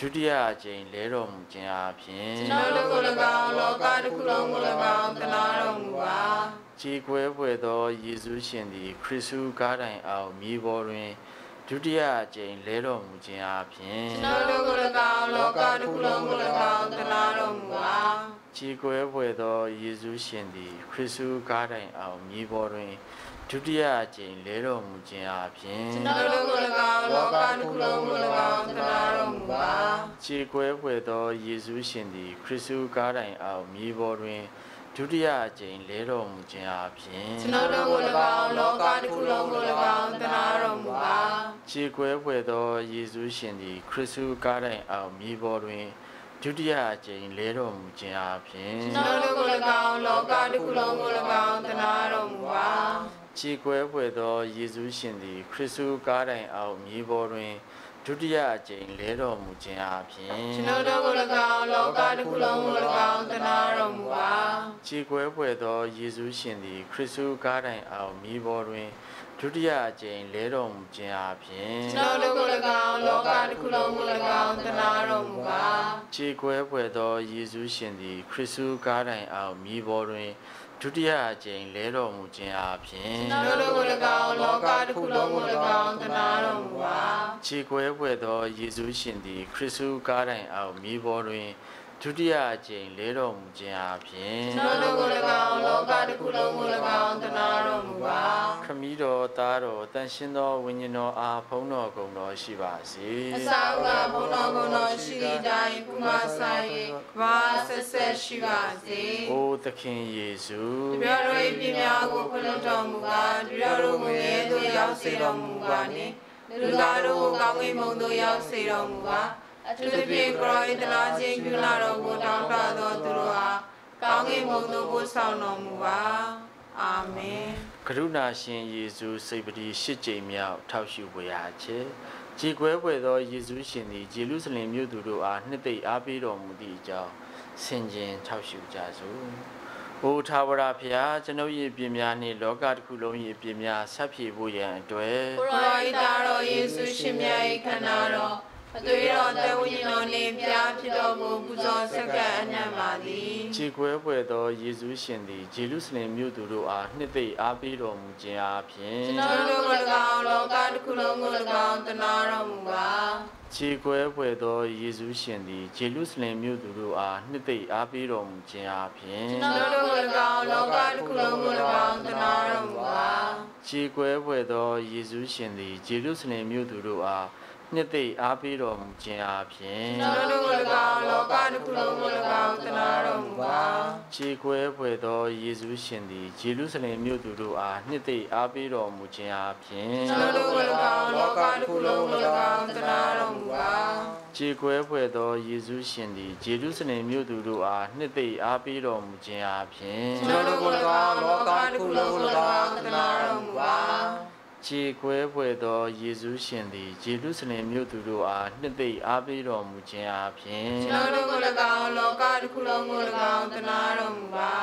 ဒုတိယအကြိမ်လဲတော်မူခြင်းအပြင်ကျွန်တော်တို့ကို၎င်းလောကတစ်ခုလုံးကို၎င်းတနာတော်မူပါခြေကွဲဖွဲ့သောယေရှုရှင်သည် ခရစ်စုကားတိုင်အောင်မြေပေါ်တွင်ဒုတိယအကြိမ်လဲတော်မူခြင်းအပြင်ကျွန်တော်တို့ကို၎င်းလောကတစ်ခုလုံးကို၎င်းတနာတော်မူပါခြေကွဲဖွဲ့သောယေရှုရှင်သည် ခရစ်စုကားတိုင်အောင်မြေပေါ်တွင် ဒုတိယအကြိမ်လဲတော်မူခြင်းအပြင်ကျွန်တော်တို့ကို၎င်းလောကတစ်ခုလုံးကို၎င်းတနာတော်မူပါခြေကွဲဖွယ်သောယေရှုရှင်သည်ခရစ်စုကားတိုင်အောင်မြေပေါ်တွင်ဒုတိယအကြိမ်လဲတော်မူခြင်းအပြင်ကျွန်တော်တို့ကို၎င်းလောကတစ်ခုလုံးကို၎င်းတနာတော်မူပါခြေကွဲဖွယ်သောယေရှုရှင်သည်ခရစ်စုကားတိုင်အောင်မြေပေါ်တွင်ဒုတိယအကြိမ်လဲတော်မူခြင်းအပြင်ကျွန်တော်တို့ကို၎င်းလောကတစ်ခုလုံးကို၎င်းတနာတော်မူပါ ခြေကွဲဖွယ်သောယေရှုရှင်သည် ခရစ်စုကားတိုင်အောင်မြေပေါ်တွင်ဒုတိယအကြိမ်လဲတော်မူခြင်းအပြင်ကျွန်တော်တို့ကို၎င်းလောကတစ်ခုလုံးကို၎င်းတနာတော်မူပါခြေကွဲဖွယ်သောယေရှုရှင်သည် ခရစ်စုကားတိုင်အောင်မြေပေါ်တွင်ဒုတိယအကြိမ်လဲတော်မူခြင်းအပြင်ကျွန်တော်တို့ကို၎င်းလောကတစ်ခုလုံးကို၎င်းတနာတော်မူပါခြေကွဲဖွယ်သောယေရှုရှင်သည် ခရစ်စုကားတိုင်အောင်မြေပေါ်တွင် ဒုတိယအကြိမ်လဲတော်မူခြင်းအပြင်ကျွန်တော်တို့ကို၎င်းလောကတစ်ခုလုံးကို၎င်းတနာတော်မူပါခြေကွဲဖွယ်သောယေရှုရှင်သည်ခရစ်စုကားတိုင်အောင်မြေပေါ်တွင် ဒုတိယအကြိမ်လဲတော်မူခြင်းအပြင်ကျွန်တော်တို့ကို၎င်းလောကတစ်ခုလုံးကို၎င်းတနာတော်မူပါခမည်းတော်သားတော်တန်ရှင်းသောဝိညာဉ်တော်အားဖုံးတော်ကုန်တော်ရှိပါစေအစာကဘုံတော်ဘုံတော်ရှိသည့်တိုင်ကုမဆိုင်ဘာဆက်ဆက်ရှိပါစေ။အိုသခင်ယေရှုတပြတော်၏ပြင်းများကိုခွင့်လွှတ်တော်မူပါတပြတော်ကိုငယ်သို့ရောက်စေတော်မူပါနှင့်လူသားတို့ကိုကောင်းကင်ဘုံသို့ရောက်စေတော်မူပါ အထူးသဖြင့်ကိုရော၏တနာခြင်းပြုလာတော်ကိုတောင်းတသောသူတို့အားကောင်းကင်ဘုံသို့ပို့ဆောင်တော်မူပါအာမင်ကရုဏာရှင်ယေရှုစိတ်ပတိရှစ်ကြိမ်မြောက်ထောက်ရှုဝေရခြင်းကြည်ကွဲပွေသောယေရှုရှင်သည်ဂျေရုဆလင်မြို့သူတို့အားနှစ်သိမ့်အားပေးတော်မူသည့်အကြောင်းဆင်ခြင်ထောက်ရှုကြစို့။အိုထာဝရဖျားကျွန်ုပ်၏အပြစ်များနှင့်လောကတစ်ခုလုံး၏အပြစ်များဆက်ဖြေဖို့ရန်အတွက်ကိုရောဤသားတော်ယေရှုရှင်မြတ်၏ခန္ဓာတော် အသွေးတော်တဝိညာဉ်တော်နှင့်ပြားဖြစ်တော်မူပူဇော်စက္ကန့်အနံ့ပါသည်ကြည်ကွဲပွေသောယေရှုရှင်သည်ဂျေရုဆလင်မြို့သူတို့အားနှစ်သိမ့်အားပေးတော်မူခြင်းအပြင်ကျွန်တော်တို့ကို၎င်းလောကတစ်ခုလုံးကို၎င်းတနာတော်မူပါခြေကွဲဖွယ်သောယေရှုရှင်သည်ဂျေရုဆလင်မြို့သူတို့အားနှစ်သိမ့်အားပေးတော်မူခြင်းအပြင်ကျွန်တော်တို့ကို၎င်းလောကတစ်ခုလုံးကို၎င်းတနာတော်မူပါခြေကွဲဖွယ်သောယေရှုရှင်သည်ဂျေရုဆလင်မြို့သူတို့အား နှစ်သိမ့်အားပေးတော်မူခြင်းအပြင်ကျွန်တော်တို့ကို၎င်းလောကတစ်ခုလုံးကို၎င်းတနာတော်မူပါခြေကွဲဖွယ်သောယေရှုရှင်သည်ဂျေရုဆလင်မြို့သူတို့အားနှစ်သိမ့်အားပေးတော်မူခြင်းအပြင်ကျွန်တော်တို့ကို၎င်းလောကတစ်ခုလုံးကို၎င်းတနာတော်မူပါခြေကွဲဖွယ်သောယေရှုရှင်သည်ဂျေရုဆလင်မြို့သူတို့အားနှစ်သိမ့်အားပေးတော်မူခြင်းအပြင်ကျွန်တော်တို့ကို၎င်းလောကတစ်ခုလုံးကို၎င်းတနာတော်မူပါ ခြေကွဲဖွယ်သောယေရှုရှင်သည်ဂျေရုဆလင်မြို့သူတို့အားနှစ်သိမ့်အားပေးတော်မူခြင်းအပြင်ကျွန်တော်တို့ကို၎င်းလောကတစ်ခုလုံးကို၎င်းတနာတော်မူပါ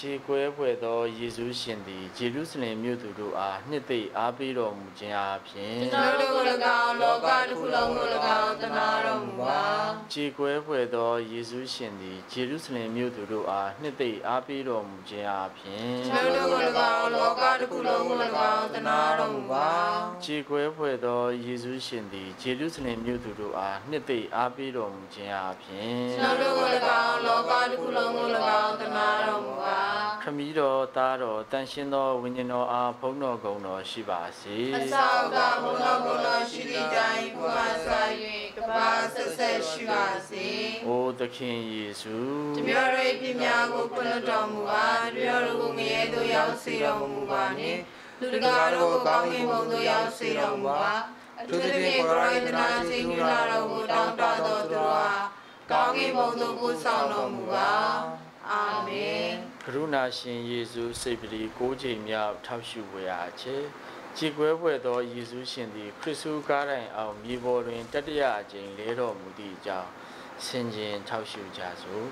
ခြေကွဲဖွယ်သောယေရှုရှင်သည်ဂျေရုဆလင်မြို့သူတို့အားနှစ်သိမ့်အားပေးတော်မူခြင်းအပြင်ကျွန်တော်တို့ကို၎င်းလောကတစ်ခုလုံးကို၎င်းတနာတော်မူပါခြေကွဲဖွယ်သောယေရှုရှင်သည်ဂျေရုဆလင်မြို့သူတို့အားနှစ်သိမ့်အားပေးတော်မူခြင်းအပြင်ကျွန်တော်တို့ကို၎င်းလောကတစ်ခုလုံးကို၎င်းတနာတော်မူပါခြေကွဲဖွယ်သောယေရှုရှင်သည်ဂျေရုဆလင်မြို့သူတို့အားနှစ်သိမ့်အားပေးတော်မူခြင်းအပြင်ကျွန်တော်တို့ကို၎င်းလောကတစ်ခုလုံးကို၎င်းတနာတော်မူပါခမည်းတော်သားတော်တန်ရှင်းသောဝိညာဉ်တော်အားဖုံးတော်ကုန်တော်ရှိပါစေအစာကဘုရားဘုရားရှိသည့်တိုင်ဘုရားဆိုင်၍ကဘာဆက်ဆက်ရှိပါစေ။အိုသခင်ယေရှုတပြည့်ရိပ်ပြများကိုခွင့်လွှတ်တော်မူပါတပြည့်တို့ကိုငရဲသို့ရောက်စေတော်မူပါနှင့်လူတကာတို့ကိုကောင်းကင်ဘုံသို့ရောက်စေတော်မူပါအထူးသဖြင့်ကိုရိုဒနာစိတ်ညလာတော်ကိုတောင်းတတော်သူတို့အားကောင်းကင်ဘုံသို့ပို့ဆောင်တော်မူပါအာမင် ကရုဏာရှင်ယေရှုစိတ်ပတိ၉ချိန်မြောက်ထောက်ရှုဝေအားခြင်းကြည်ကွဲဖွယ်သောယေရှုရှင်သည်ခရစ်စုကားတိုင်အောင်မြေပေါ်တွင်တတိယအကြိမ်လဲတော်မူသည့်အကြောင်းဆင်ခြင်ထောက်ရှုကြစို့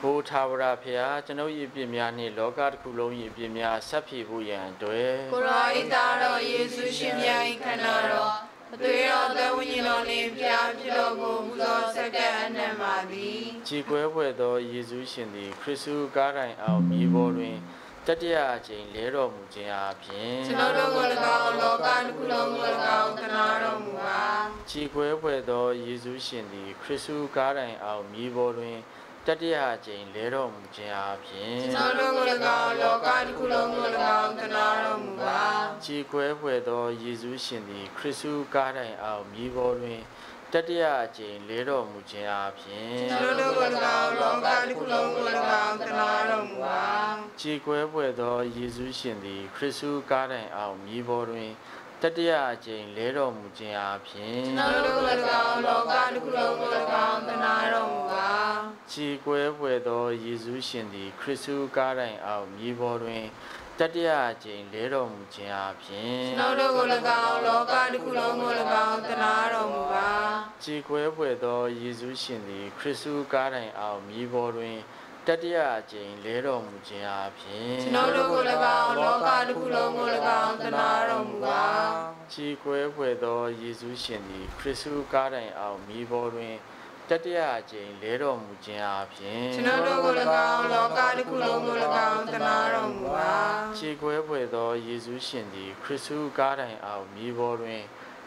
ဘုထာဝရဖျားကျွန်ုပ်၏အပြစ်များနှင့်လောကတစ်ခုလုံး၏အပြစ်များဆက်ဖြေဖို့ရန်အတွက်ကိုရောဤသားတော်ယေရှုရှင်မြတ်၏ခန္ဓာတော် အသွေးတော်သက်ဝိညာဉ်တော်နှင့်ဖျားဖြစ်တော်မူပူဇော်ဆက်ကပ်အနံ့ပါသည်ကြည်ကွဲဖွယ်သောယေရှုရှင်သည်ခရစ်စုကားတိုင်အောင်မြေပေါ်တွင်တတိယအကြိမ်လဲတော်မူခြင်းအပြင်ကျွန်တော်တို့ကို၎င်းလောကတစ်ခုလုံးကို၎င်းတနာတော်မူပါကြည်ကွဲဖွယ်သောယေရှုရှင်သည်ခရစ်စုကားတိုင်အောင်မြေပေါ်တွင် တတိယအကြိမ်လဲတော်မူခြင်းအပြင်ကျွန်တော်တို့ကို၎င်းလောကတစ်ခုလုံးကို၎င်းတနာတော်မူပါကြည်ကွဲဖွယ်သောယေရှုရှင်သည် ခရစ်စုကားတိုင်အောင်မြေပေါ်တွင်တတိယအကြိမ်လဲတော်မူခြင်းအပြင်ကျွန်တော်တို့ကို၎င်းလောကတစ်ခုလုံးကို၎င်းတနာတော်မူပါကြည်ကွဲဖွယ်သောယေရှုရှင်သည် ခရစ်စုကားတိုင်အောင်မြေပေါ်တွင် တတိယအကြိမ်လဲတော်မူခြင်းအပြင်ကျွန်တော်တို့ကို၎င်းလောကတစ်ခုလုံးကို၎င်းတနာတော်မူပါကြည်ကွဲဖွယ်သောယေရှုရှင်သည် ခရစ်စုကားတိုင်အောင်မြေပေါ်တွင်တတိယအကြိမ်လဲတော်မူခြင်းအပြင်ကျွန်တော်တို့ကို၎င်းလောကတစ်ခုလုံးကို၎င်းတနာတော်မူပါကြည်ကွဲဖွယ်သောယေရှုရှင်သည် ခရစ်စုကားတိုင်အောင်မြေပေါ်တွင် တတိယအကြိမ်လဲတော်မူခြင်းအပြင်ကျွန်တော်တို့ကို၎င်းလောကတစ်ခုလုံးကို၎င်းတနာတော်မူပါကြည်ကွဲဖွယ်သောယေရှုရှင်သည်ခရစ်စုကားတိုင်အောင်မြေပေါ်တွင်တတိယအကြိမ်လဲတော်မူခြင်းအပြင်ကျွန်တော်တို့ကို၎င်းလောကတစ်ခုလုံးကို၎င်းတနာတော်မူပါခြေခွဲဖွယ်သောယေရှုရှင်သည်ခရစ်စုကားတိုင်အောင်မြေပေါ်တွင်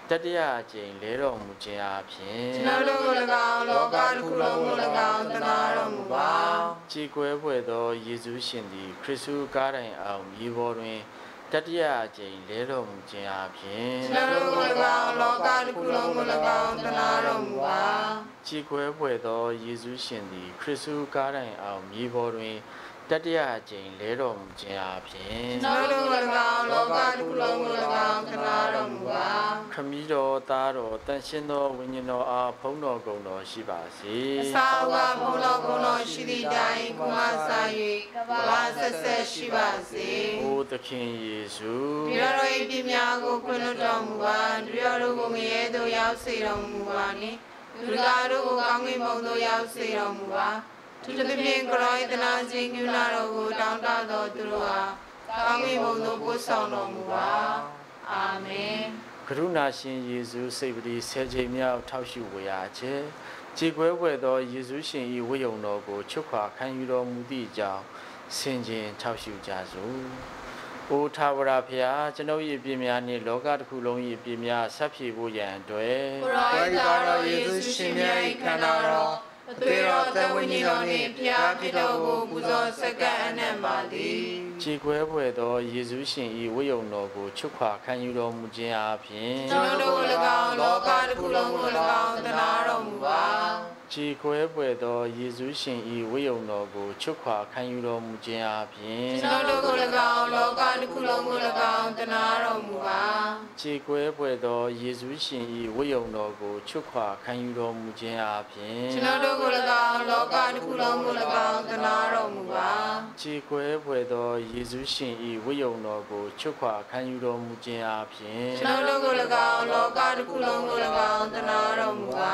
တတိယအကြိမ်လဲတော်မူခြင်းအပြင်ကျွန်တော်တို့ကို၎င်းလောကတစ်ခုလုံးကို၎င်းတနာတော်မူပါခြေခွဲဖွယ်သောယေရှုရှင်သည်ခရစ်စုကားတိုင်အောင်မြေပေါ်တွင်တတိယအကြိမ်လဲတော်မူခြင်းအပြင်ကျွန်တော်တို့ကို၎င်းလောကတစ်ခုလုံးကို၎င်းတနာတော်မူပါခြေခွဲဖွယ်သောယေရှုရှင်သည်ခရစ်စုကားတိုင်အောင်မြေပေါ်တွင်တတိယအကြိမ်လဲတော်မူခြင်းအပြင်ကျွန်တော်တို့ကို၎င်းလောကတစ်ခုလုံးကို၎င်းတနာတော်မူပါ ခမည်းတော်သားတော်တန်ရှင်းသောဝိညာဉ်တော်အားဖုံးတော်ကုန်တော်ရှိပါစေအစာဝါဘုံတော်ဘုံတော်ရှိသည့်တိုင်ကိုမဆာ၍ဘာဆက်ဆက်ရှိပါစေ။အိုသခင်ယေရှုဒီတော်၏ပြင်းများကိုခွင့်လွှတ်တော်မူပါဒီတော်တို့ကိုငရဲသို့ရောက်စေတော်မူပါနှင့်လူသားတို့ကိုကောင်းကင်ဘုံသို့ရောက်စေတော်မူပါသူတစ်ပြင်းကရောဤတနာခြင်းကျူနာတော်ကိုတောင်းတတော်သူတို့ဟာကောင်းကင်ဘုံသို့ပို့ဆောင်တော်မူပါအာမင် ကရုဏာရှင်ယေရှုစိတ်ပတိဆယ်ချိန်မြောက်ထောက်ရှုဝေရခြင်းခြေကွဲွယ်သောယေရှုရှင်၏ဝိယုံတော်ကိုချွတ်ခွာခံယူတော်မူသည့်အကြောင်းဆင်ခြင်ထောက်ရှုကြစို့။အိုထာဝရဖျားကျွန်ုပ်၏အပြစ်များနှင့်လောကတစ်ခုလုံး၏အပြစ်များဆက်ဖြေဖို့ရန်အတွက်ကိုရောဤသားတော်ယေရှုရှင်မြတ်၏ခန္ဓာတော် အသွေးတော်သက်ဝိညာဉ်တော်နှင့်ဖျားဖြစ်တော်ကိုပူဇော်ဆက်ကပ်အနံ့ပါသည်ခြေခွဲဖွယ်သောယေရှုရှင်၏ဝိယုံတော်ကိုချွတ်ခွာခံယူတော်မူခြင်းအပြင်ကျွန်တော်တို့ကို၎င်းလောကတစ်ခုလုံးကို၎င်းတနာတော်မူပါ ခြေခွဲပွေသောယေရှုရှင်၏ဝိယုံတော်ကိုချွတ်ခွာခံယူတော်မူခြင်းအပြင်ကျွန်တော်တို့ကို၎င်းလောကတစ်ခုလုံးကို၎င်းတနာတော်မူပါခြေခွဲပွေသောယေရှုရှင်၏ဝိယုံတော်ကိုချွတ်ခွာခံယူတော်မူခြင်းအပြင်ကျွန်တော်တို့ကို၎င်းလောကတစ်ခုလုံးကို၎င်းတနာတော်မူပါခြေခွဲပွေသောယေရှုရှင်၏ဝိယုံတော်ကိုချွတ်ခွာခံယူတော်မူခြင်းအပြင်ကျွန်တော်တို့ကို၎င်းလောကတစ်ခုလုံးကို၎င်းတနာတော်မူပါ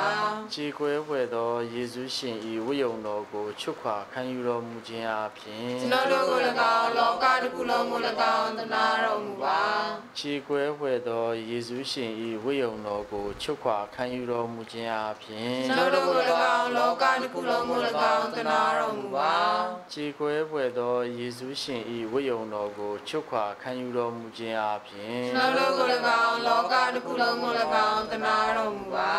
ခြေခွဲပွေသောယေရှုရှင်၏ဝိယုံတော်ကိုချွတ်ခွာခံယူတော်မူခြင်းအပြင်ကျွန်တော်တို့ကို၎င်းလောကတစ်ခုလုံးကို၎င်းတနာတော်မူပါခြေခွဲပွေသောယေရှုရှင်၏ဝိယုံတော်ကိုချွတ်ခွာခံယူတော်မူခြင်းအပြင်ကျွန်တော်တို့ကို၎င်းလောကတစ်ခုလုံးကို၎င်းတနာတော်မူပါခြေခွဲပွေသောယေရှုရှင်၏ဝိယုံတော်ကိုချွတ်ခွာခံယူတော်မူခြင်းအပြင်ကျွန်တော်တို့ကို၎င်းလောကတစ်ခုလုံးကို၎င်းတနာတော်မူပါ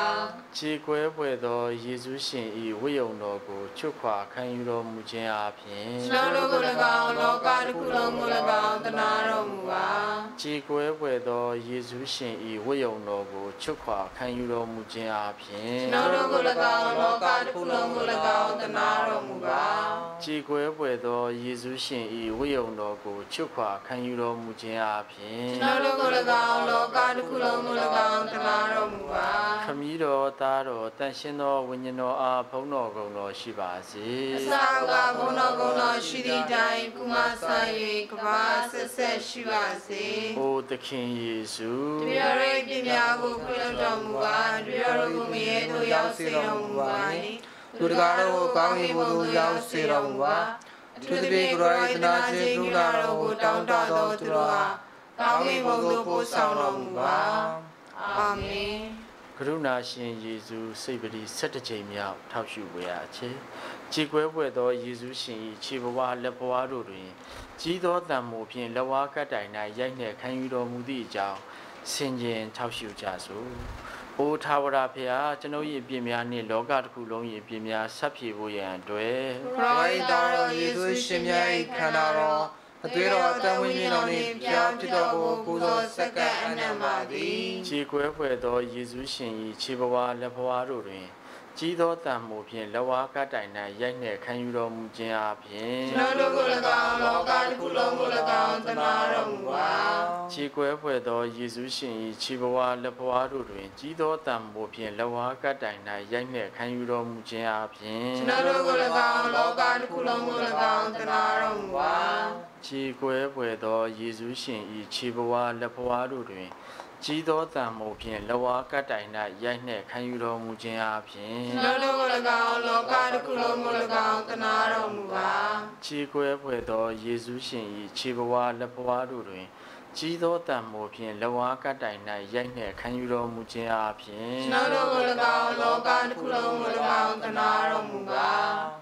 ခြေခွဲပွေသောယေရှုရှင်၏ဝိယုံတော်ကိုချွတ်ခွာခံယူတော်မူခြင်းအပြင်ကျွန်တော်တို့ကို၎င်းလောကတစ်ခုလုံးကို၎င်းတနာတော်မူပါခြေခွဲပွေသောယေရှုရှင်၏ဝိယုံတော်ကိုချွတ်ခွာခံယူတော်မူခြင်းအပြင်ကျွန်တော်တို့ကို၎င်းလောကတစ်ခုလုံးကို၎င်းတနာတော်မူပါကြည်ကွဲပွေသောယေရှုရှင်၏ဝိယုံတော်ကိုချွတ်ခွာခံယူတော်မူခြင်းအပြင်ကျွန်တော်တို့ကို၎င်းလောကတစ်ခုလုံးကို၎င်းတနာတော်မူပါခမည်းတော်သားတော်တန်ရှင်းသောဝိညာဉ်တော်အားဖုံးတော်ကုန်တော်ရှိပါစေအစာကဘုန်းတော်ကုန်းတော်ရှိသည့်တိုင်ကုမဆိုင်၍ကဘာဆက်ဆက်ရှိပါစေ။အိုသခင်ယေရှုတပြည့်ရိပ်ပြများကိုခွင့်လွှတ်တော်မူပါတပြည့်ရိပ်ကိုမြဲတို့ရောက်စေတော်မူပါသူတကားတို့ကိုကောင်းကင်ဘုံသို့ရောက်စေတော်မူပါသူတပည့်ကိုယ်တိုင်တနာခြင်းကရုဏာတော်ကိုတောင်းတတော်သူတို့ဟာကောင်းကင်ဘုံသို့ပို့ဆောင်တော်မူပါအာမင်က ရုဏာရှင်ယေရှုစိတ်ပတိ17ကြိမ်မြောက်ထောက်ရှုဝေရခြင်း။ကြည်ကွဲပွေသောယေရှုရှင်၏ခြေဘဝလက်ဘဝတို့တွင်ကြီးသောတန်မိုးဖြင့်လက်ဝါးကပ်တိုင်၌ရိုက်နှင့်ခံယူတော်မူသည့်အကြောင်းဆင်ခြင်ထောက်ရှုကြစို့။အိုထာဝရဖျားကျွန်ုပ်၏အပြစ်များနှင့်လောကတစ်ခုလုံး၏အပြစ်များဆက်ပြေဖို့ရန်အတွက်ခရစ်တော်ယေရှုရှင်မြတ်၏ခန္ဓာတော် အသွေးတော်အတန်ဝိညာဉ်တော်နှင့်ပြားဖြစ်တော်ကိုပူဇော်စက္ကန့်အနံ့ပါသည်ခြေကွဲဖွယ်သောယေရှုရှင်၏ခြေဘဝလက်ဘဝတို့တွင် ကြီးသောတန်မိုးဖြင့်လက်ဝါးကပ်တိုင်၌ရိုက်နှင့်ခံယူတော်မူခြင်းအပြင်ကျွန်တော်တို့ကို၎င်းလောကတစ်ခုလုံးကို၎င်းတနာတော်မူပါခြေကွဲဖွယ်သောယေရှုရှင်၏ခြေဘဝလက်ဘဝတို့တွင် ကြီးသောတန်မိုးဖြင့်လက်ဝါးကပ်တိုင်၌ရိုက်နှင့်ခံယူတော်မူခြင်းအပြင်ကျွန်တော်တို့ကို၎င်းလောကတစ်ခုလုံးကို၎င်းတနာတော်မူပါခြေကွဲဖွယ်သောယေရှုရှင်၏ခြေဘဝလက်ဘဝတို့တွင် ကြီးသောတန်မိုးဖြင့်လက်ဝါးကပ်တိုင်၌ရိုက်နှင့်ခံယူတော်မူခြင်းအပြင်ကျွန်တော်တို့ကို၎င်းလောကတစ်ခုလုံးကို၎င်းတနာတော်မူပါခြေကွဲဖွယ်သောယေရှုရှင်၏ခြေဘဝလက်ဘဝတို့တွင်ကြီးသောတန်မိုးဖြင့်လက်ဝါးကပ်တိုင်၌ရိုက်နှင့်ခံယူတော်မူခြင်းအပြင်ကျွန်တော်တို့ကို၎င်းလောကတစ်ခုလုံးကို၎င်းတနာတော်မူပါ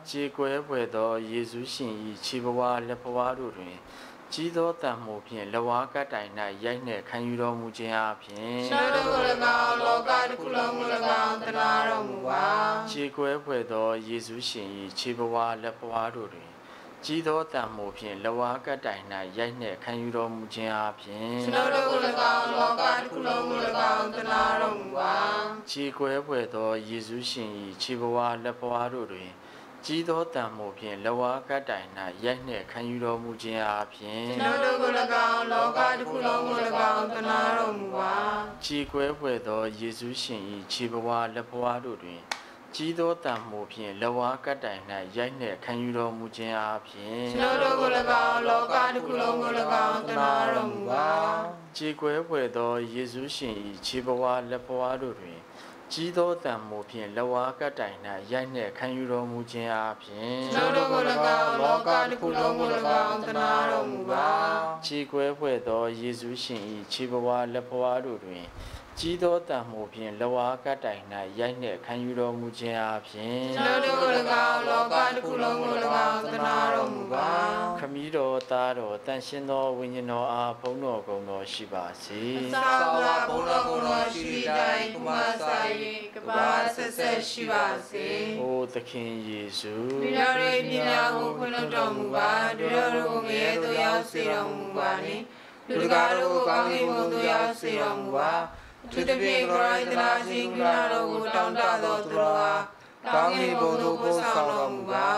ခြေကွဲဖွယ်သောယေရှုရှင်၏ခြေဘဝလက်ဘဝတို့တွင် ကြီးသောတန်မိုးဖြင့်လက်ဝါးကပ်တိုင်၌ရိုက်နှင့်ခံယူတော်မူခြင်းအပြင်ကျွန်တော်တို့ကို၎င်းလောကတစ်ခုလုံးကို၎င်းတနာတော်မူပါခြေကွဲဖွယ်သောယေရှုရှင်၏ခြေဘဝလက်ဘဝတို့တွင်ကြီးသောတန်မိုးဖြင့်လက်ဝါးကပ်တိုင်၌ရိုက်နှင့်ခံယူတော်မူခြင်းအပြင်ကျွန်တော်တို့ကို၎င်းလောကတစ်ခုလုံးကို၎င်းတနာတော်မူပါခြေကွဲဖွယ်သောယေရှုရှင်၏ခြေဘဝလက်ဘဝတို့တွင် ကြီးသောတန်မိုးဖြင့်လက်ဝါးကပ်တိုင်၌ရိုက်နှင့်ခံယူတော်မူခြင်းအပြင်ကျွန်တော်တို့ကို၎င်းလောကတစ်ခုလုံးကို၎င်းတနာတော်မူပါခြေကွဲဖွယ်သောယေရှုရှင်၏ခြေဘဝလက်ဘဝတို့တွင်ကြီးသောတန်မိုးဖြင့်လက်ဝါးကပ်တိုင်၌ရိုက်နှင့်ခံယူတော်မူခြင်းအပြင်ကျွန်တော်တို့ကို၎င်းလောကတစ်ခုလုံးကို၎င်းတနာတော်မူပါခြေကွဲဖွယ်သောယေရှုရှင်၏ခြေဘဝလက်ဘဝတို့တွင် ကြီးသောတန်မိုးဖြင့်လက်ဝါးကပ်တိုင်၌ရိုက်နှင့်ခံယူတော်မူခြင်းအပြင်ကျွန်တော်တို့ကို၎င်းလောကတစ်ခုလုံးကို၎င်းတနာတော်မူပါခြေကွဲဖွယ်သောယေရှုရှင်၏ခြေဘဝလက်ဘဝတို့တွင် ကြီးသောတန်မိုးဖြင့်လက်ဝါးကပ်တိုင်၌ရိုက်နှင့်ခံယူတော်မူခြင်းအပြင်ကျွန်တော်တို့ကို၎င်းလောကတစ်ခုလုံးကို၎င်းတနာတော်မူပါခမည်းတော်သားတော်တန်ရှင်းသောဝိညာဉ်တော်အားဘုန်းတော်ကုန်တော်ရှိပါစေသာဝဘုန်းတော်ကိုယ်တော်ရှိတိုင်းကုမဆိုင်ကဘာဆက်ဆက်ရှိပါစေ။အိုသခင်ယေရှုဒီတော်ရဲ့ပြညာကိုခွင့်လွှတ်တော်မူပါဒီတော်ကိုငရဲသို့ရောက်စေတော်မူပါနှင့်လူတကာတို့ကိုကောင်းကင်ဘုံသို့ရောက်စေတော်မူပါ သူတပြည့်ကိုယ်တိုင်တနာခြင်းကနာတော်ကိုတောင်းတတော်သူတော်ဟာကောင်းကင်ဘုံသို့ပို့ဆောင်တော်မူပါ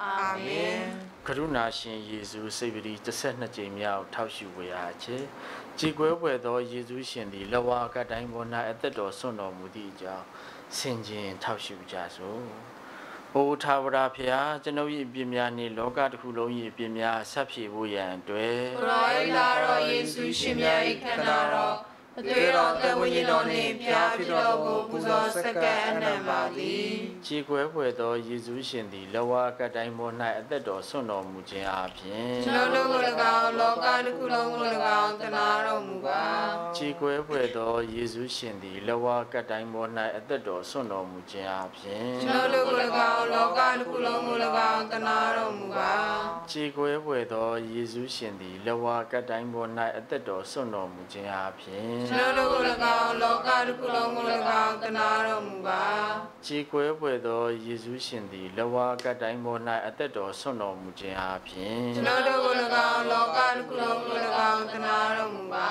အာမင်ကရုဏာရှင်ယေရှုစိတ်ပတိ12ကြိမ်မြောက်ထောက်ရှုဝေရခြင်းကြည်ကွဲပွေသောယေရှုရှင်သည်လဝါကတိုင်းပေါ်၌အသက်တော်ဆွံ့တော်မူသည့်အကြောင်းဆင်ခြင်ထောက်ရှုကြစို့။အိုထာဝရဖျားကျွန်ုပ်၏အပြစ်များနှင့်လောကတစ်ခုလုံး၏အပြစ်များဆက်ဖြေဖို့ရန်အတွက်ကိုယ်တော်၏လာတော်ယေရှုရှင်မြတ်၏ခန္ဓာတော် အသွေးတော်တဝိညာဉ်တော်နှင့်ပြားဖြစ်တော်ကိုပူဇော်စက္ကန့်အနံ့ပါသည်ခြေကွဲဖွယ်သောယေရှုရှင်သည်လဝါကတိုင်းပေါ်၌အသက်တော်ဆွံ့တော်မူခြင်းအပြင်ကျွန်တော်တို့ကို၎င်းလောကတစ်ခုလုံးကို၎င်းတနာတော်မူပါခြေကွဲဖွယ်သောယေရှုရှင်သည်လဝါကတိုင်းပေါ်၌အသက်တော်ဆွံ့တော်မူခြင်းအပြင်ကျွန်တော်တို့ကို၎င်းလောကတစ်ခုလုံးကို၎င်းတနာတော်မူပါခြေကွဲဖွယ်သောယေရှုရှင်သည်လဝါကတိုင်းပေါ်၌အသက်တော်ဆွံ့တော်မူခြင်းအပြင်ကျွန်တော်တို့ကို၎င်းလောကတစ်ခုလုံးကို၎င်းတနာတော်မူပါခြေကွဲဖွယ်သောယေရှုရှင်သည်လဝါကတိုင်းပေါ်၌အသက်တော်ဆွံ့တော်မူခြင်းအပြင်ကျွန်တော်တို့ကို၎င်းလောကတစ်ခုလုံးကို၎င်းတနာတော်မူပါ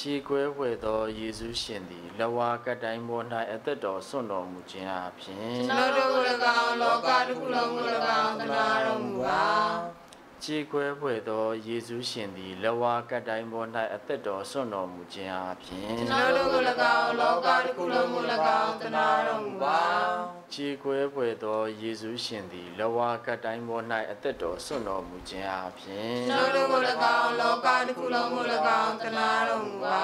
ခြကြည်ကွဲဝဲသောယေရှုရှင်သည်လဝါကတိုင်းပေါ်၌အသက်တော်ဆွံ့တော်မူခြင်းအပြင်ကျွန်တော်တို့ကို၎င်းလောကတစ်ခုလုံးကို၎င်းတနာတော်မူပါ ကြည်ကွဲဝဲသောယေရှုရှင်သည်လဝါကတိုင်းပေါ်၌အသက်တော်ဆွံ့တော်မူခြင်းအပြင်ကျွန်တော်တို့ကို၎င်းလောကတစ်ခုလုံးကို၎င်းတနာတော်မူပါကြည်ကွဲဝဲသောယေရှုရှင်သည်လဝါကတိုင်းပေါ်၌အသက်တော်ဆွံ့တော်မူခြင်းအပြင်ကျွန်တော်တို့ကို၎င်းလောကတစ်ခုလုံးကို၎င်းတနာတော်မူပါ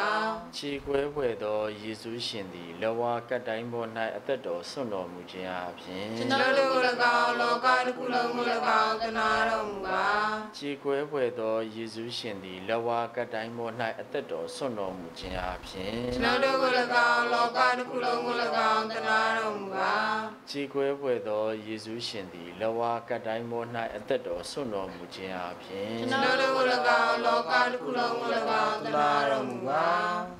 ခြေကွဲဝဲသောယေရှုရှင်သည်လဝါကတ်တိုင်းပေါ်၌အသက်တော်ဆွံ့တော်မူခြင်းအပြင်ကျွန်တော်တို့ကို၎င်းလောကတစ်ခုလုံးကို၎င်းတနာတော်မူပါခြေကွဲဝဲသောယေရှုရှင်သည်လဝါကတ်တိုင်းပေါ်၌အသက်တော်ဆွံ့တော်မူခြင်းအပြင်ကျွန်တော်တို့ကို၎င်းလောကတစ်ခုလုံးကို၎င်းတနာတော်မူပါခြေကွဲဝဲသောယေရှုရှင်သည်လဝါကတ်တိုင်းပေါ်၌အသက်တော်ဆွံ့တော်မူခြင်းအပြင်ကျွန်တော်တို့ကို၎င်းလောကတစ်ခုလုံးကို၎င်းတနာတော်မူပါ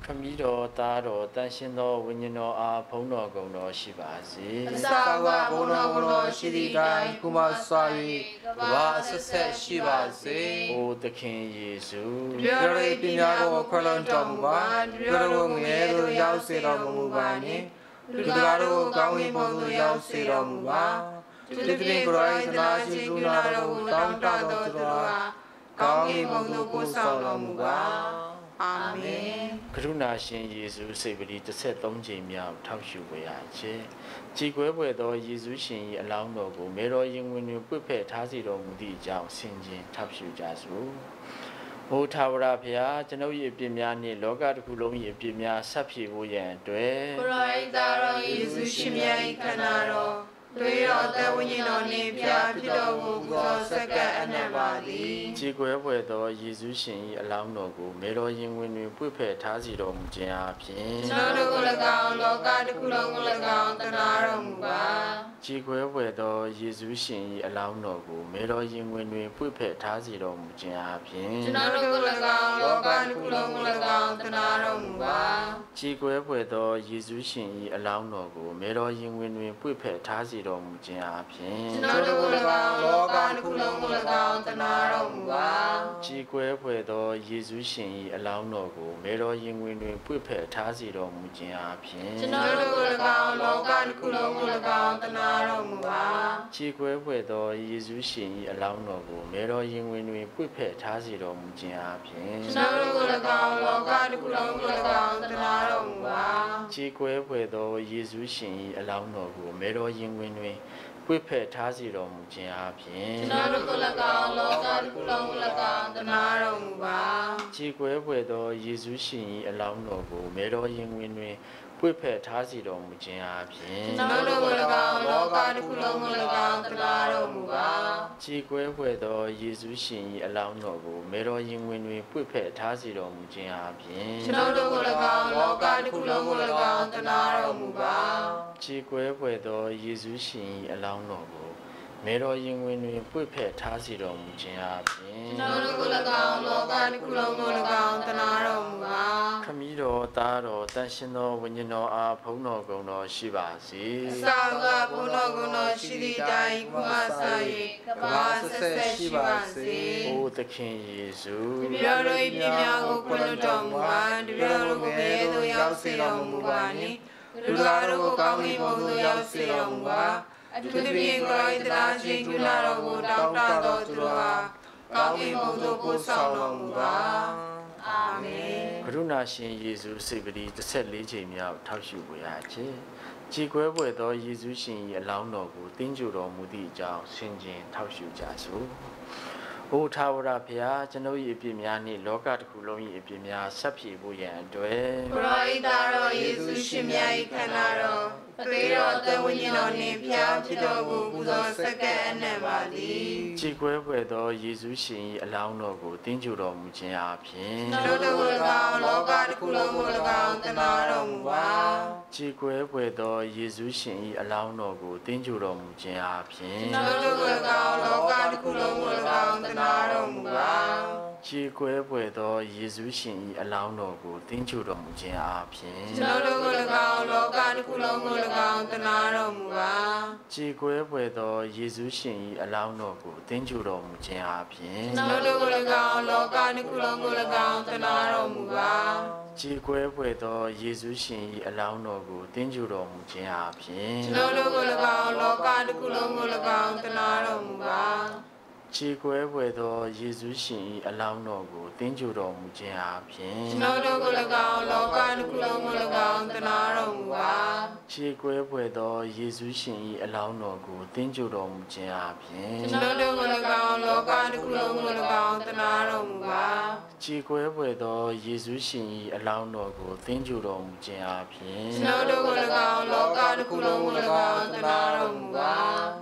ခမည်းတော်သားတော်တန်ရှင်သောဝိညာဉ်တော်အားဘုန်းတော်ကုန်တော်ရှိပါစေအစာကဘုန်းတော်ဘုန်းတော်ရှိသည့်တိုင်ကုမဆွာ၍ကဘာအဆက်ဆက်ရှိပါစေ။အိုသခင်ယေရှုပြောရည်ပညာကိုခွဲလွန်တော်မူပါပြောရည်ငယ်သို့ရောက်စေတော်မူပါနှင့်လူသားတို့ကောင်းဝင်ပုံသို့ရောက်စေတော်မူပါသူတည်းကိုယ်တိုင်သနာရှိကုနာတော်ကိုတောင်းတတော်သူတော်ဟာကောင်းဝင်ပုံသို့ပို့ဆောင်တော်မူပါ အာမင်ကရုဏာရှင်ယေရှုစိတ်ပတိ33ကြိမ်မြောက်ထောက်ရှုဝေရခြင်းကြည်ကွဲပွေသောယေရှုရှင်၏အလောင်းတော်ကိုမေတော်ရင်ဝင်တွင်ပွတ်ဖက်ထားစီတော်မူသည့်အကြောင်းဆင်ခြင်ထောက်ရှုကြစို့ဘုထာဝရဖျားကျွန်ုပ်၏အပြစ်များနှင့်လောကတစ်ခုလုံး၏အပြစ်များဆက်ဖြေဖို့ရန်အတွက်ကိုရိုင်းသားတော်ယေရှုရှင်မြတ်၏ခန္ဓာတော် တွေ့တော်တဲ့ဝိညာဉ်တော်နှင့်ပြဖြစ်တော်မူသောစက္ကအနက်ပါသည်ကြည်ကွဲပွေသောယေရှုရှင်၏အလောင်းတော်ကိုမေတော်ရင်ဝင်တွင်ပွတ်ဖက်ထားစီတော်မူခြင်းအပြင်ကျွန်တော်တို့ကို၎င်းလောကတစ်ခုလုံးကို၎င်းတနာတော်မူပါကြည်ခွဲပွေသောယေရှုရှင်၏အလောင်းတော်ကိုမေတော်ရင်ဝင်တွင်ပွတ်ဖက်ထားစီတော်မူခြင်းအပြင်ကျွန်တော်တို့ကို၎င်းလောကတစ်ခုလုံးကို၎င်းတနာတော်မူပါကြည်ခွဲပွေသောယေရှုရှင်၏အလောင်းတော်ကိုမေတော်ရင်ဝင်တွင်ပွတ်ဖက်ထားစီတော်မူခြင်းအပြင်ကျွန်တော်တို့ကို၎င်းလောကတစ်ခုလုံးကို၎င်းတနာတော်မူပါကြည်ခွဲပွေသောယေရှုရှင်၏အလောင်းတော်ကိုမေတော်ရင်ဝင်တွင်ပွတ်ဖက်ထားစီတော်မူခြင်းအပြင်ကျွန်တော်တို့ကို၎င်းလောကတစ်ခုလုံးကို၎င်းတနာတော်မူပါကြည်ခွဲပွေသောယေရှုရှင်၏အလောင်းတော်ကိုမေတော်ရင်ဝင်တွင်ပွတ်ဖက်ထားစီတော်မူခြင်းအပြင်ကျွန်တော်တို့ကို၎င်းလောကတစ်ခုလုံးကို၎င်းတနာတော်မူပါခြေကွဲဖွယ်သောယေရှုရှင်၏အလောင်းတော်ကိုမေတော်ရင်ဝင်တွင်ပွေဖက်ထားစီတော်မူခြင်းအပြင်ကျွန်တော်တို့ကို၎င်းလောကတစ်ခုလုံးကို၎င်းတနာတော်မူပါခြေကွဲဖွယ်သောယေရှုရှင်၏အလောင်းတော်ကိုမေတော်ရင်ဝင်တွင် ပွေဖက်ထားစီတော်မူခြင်းအပြင်ကျွန်တော်တို့ကို၎င်းလောကတစ်ခုလုံးကို၎င်းတနာတော်မူပါခြေကွဲဖွယ်သောယေရှုရှင်၏အလောင်းတော်ကိုမေတော်ရင်ဝင်တွင်ပွေဖက်ထားစီတော်မူခြင်းအပြင်ကျွန်တော်တို့ကို၎င်းလောကတစ်ခုလုံးကို၎င်းတနာတော်မူပါခြေကွဲဖွယ်သောယေရှုရှင်၏အလောင်းတော်ကို မေတော်ရင်ဝင်တွင်ပွေဖက်ထားစီတော်မူခြင်းအပြင်ကျွန်တော်တို့ကို၎င်းလောကတစ်ခုလုံးကို၎င်းတနာတော်မူပါခမည်းတော်သားတော်တန်ရှင်သောဝိညာဉ်တော်အားဖုံးတော်ကုန်တော်ရှိပါစေအစာကဘုန်းတော်ကုတော်ရှိသည့်တိုင်ကုမဆာ၍ကဘာဆက်ဆက်ရှိပါစေ။အိုသခင်ယေရှုတပြတော်တို့၏ပြများကိုခွင့်လွှတ်တော်မူပါတပြတော်တို့ကိုဘယ်သို့ရောက်စေတော်မူပါနှင့်လူသားတို့ကိုကောင်းကင်ဘုံသို့ရောက်စေတော်မူပါ အထူးသဖြင့်ကိုယ်တော်၏တရားချင်းကုနာတော်ကိုတောင်းတတော်သူတို့ဟာကောင်းကင်ဘုံသို့ပို့ဆောင်တော်မူပါအာမင်ကရုဏာရှင်ယေရှုစေပတိ14ချိန်မြောက်ထောက်ရှုပွေရခြင်း။ကြည်ကွဲပွေသောယေရှုရှင်၏အလောင်းတော်ကိုတင်းကြူတော်မူသည့်အကြောင်းဆင်ခြင်ထောက်ရှုကြစို့။ ဘုထာဝရဘုရားကျွန်ုပ်၏အပြစ်များနှင့်လောကတစ်ခုလုံး၏အပြစ်များဆက်ဖြေဖို့ရန်အတွက်ဘုရားဤသားတော်ယေရှုရှင်မြတ်၏ခန္ဓာတော်အသွေးတော်တဲ့ဝိညာဉ်တော်နှင့်ဖျားဖြစ်တော်မူပူဇော်စက္ကအနံ့ပါသည်ကြည်ကွဲပွေသောယေရှုရှင်၏အလောင်းတော်ကိုတင်းကြူတော်မူခြင်းအပြင်တို့တို့ကို၎င်းလောကတစ်ခုလုံးကို၎င်းတနာတော်မူပါ ကြည်ကွဲပွေသောယေရှုရှင်၏အလောင်းတော်ကိုတင်းကြူတော်မူခြင်းအပြင်တို့တို့ကို၎င်းလောကတစ်ခုလုံးကို၎င်းတနာတော်မူပါကြည်ကွဲပွေသောယေရှုရှင်၏အလောင်းတော်ကိုတင်းကြူတော်မူခြင်းအပြင်တို့တို့ကို၎င်းလောကတစ်ခုလုံးကို၎င်းတနာတော်မူပါကြည်ကွဲပွေသောယေရှုရှင်၏အလောင်းတော်ကိုသင်ကြူတော်မူခြင်းအပြင်ကျွန်တော်တို့ကို၎င်းလောကတစ်ခုလုံးကို၎င်းတနာတော်မူပါကြည်ကွဲပွေသောယေရှုရှင်၏အလောင်းတော်ကိုသင်ကြူတော်မူခြင်းအပြင်ကျွန်တော်တို့ကို၎င်းလောကတစ်ခုလုံးကို၎င်းတနာတော်မူပါ ကြည်ကွဲပွေသောယေရှုရှင်၏အလောင်းတော်ကိုသင်ကြူတော်မူခြင်းအပြင်ကျွန်တော်တို့ကို၎င်းလောကတစ်ခုလုံးကို၎င်းတနာတော်မူပါကြည်ကွဲပွေသောယေရှုရှင်၏အလောင်းတော်ကိုသင်ကြူတော်မူခြင်းအပြင်ကျွန်တော်တို့ကို၎င်းလောကတစ်ခုလုံးကို၎င်းတနာတော်မူပါကြည်ကွဲပွေသောယေရှုရှင်၏အလောင်းတော်ကိုသင်ကြူတော်မူခြင်းအပြင်ကျွန်တော်တို့ကို၎င်းလောကတစ်ခုလုံးကို၎င်းတနာတော်မူပါ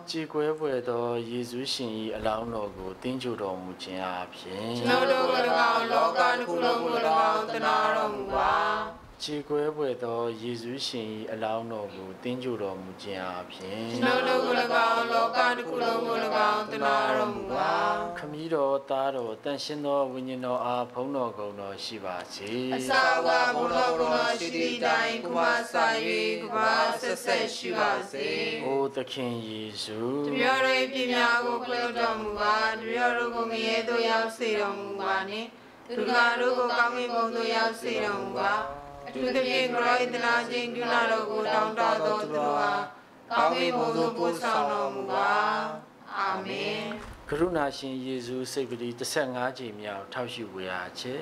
ကြည်ကွဲပွေသောယေရှုရှင်၏အလောင်းတော်ကိုသင်ကြူတော်မူခြင်းအပြင်ကျွန်တော်တို့ကို၎င်းလောကတစ်ခုလုံးကို၎င်းတနာတော်မူပါ ခြေကွဲပွေသောယေရှုရှင်၏အလောင်းတော်ကိုတင်းကြူတော်မူခြင်းအပြင်ကျွန်တော်တို့ကို၎င်းလောကတစ်ခုလုံးကို၎င်းတနာတော်မူပါခမည်းတော်သားတော်တန်ရှင်းသောဝိညာဉ်တော်အားဘုန်းတော်ကုံတော်ရှိပါစေအစာဝါဘုလောကတော်ရှိသည့်တိုင်ကမစာ၍ကမဆက်ဆက်ရှိပါစေ။အိုသခင်ယေရှုတပြည့်ရဲ့ပြင်းများကိုပြုတ်တော်မူပါတပြည့်တို့ကိုငရဲသို့ရောက်စေတော်မူပါနှင့်သူကတို့ကိုကောင်းကင်ဘုံသို့ရောက်စေတော်မူပါ အထူးသဖြင့်ကိုရောဣတနာချင်းကုနာတော်ကိုတောင်းတတော်သူတို့ဟာကောင်းကင်ဘုံသို့ပို့ဆောင်တော်မူပါအာမင်ကရုဏာရှင်ယေရှုစိတ်ပတိ15ချိန်မြောက်ထောက်ရှိဝေအားချက်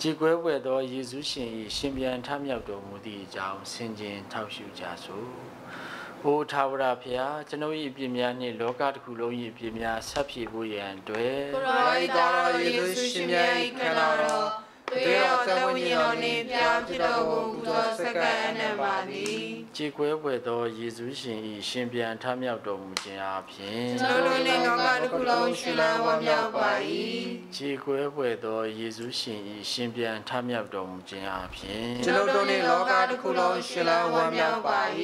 ကြည်ကွဲပွေသောယေရှုရှင်၏ရှင်ပြန်ထမြောက်တော်မူသည့်အကြောင်းဆင်ခြင်ထောက်ရှိကြစို့။ဘိုးထာဝရဖျားကျွန်ုပ်၏အပြစ်များနှင့်လောကတစ်ခုလုံး၏အပြစ်များဆက်ဖြေဖို့ရန်အတွက်ကိုရောဣတာတော်ယေရှုရှင်မြတ်၏ခန္ဓာတော် တွေ့တော်သဝိညာဉ်တော်နှင့်ပြားဖြစ်တော်မူသောစက္ကန့်အနံပါသည်ကြည်ကွဲပွေသောယေရှုရှင်၏ရှင်ပြန်ထမြောက်တော်မူခြင်းအပြင်ကျွန်တော်တို့နှင့်လောကတစ်ခုလုံးရှင်လန်းဝမ်းမြောက်ပါ၏ကြည်ကွဲပွေသောယေရှုရှင်၏ရှင်ပြန်ထမြောက်တော်မူခြင်းအပြင်ကျွန်တော်တို့နှင့်လောကတစ်ခုလုံးရှင်လန်းဝမ်းမြောက်ပါ၏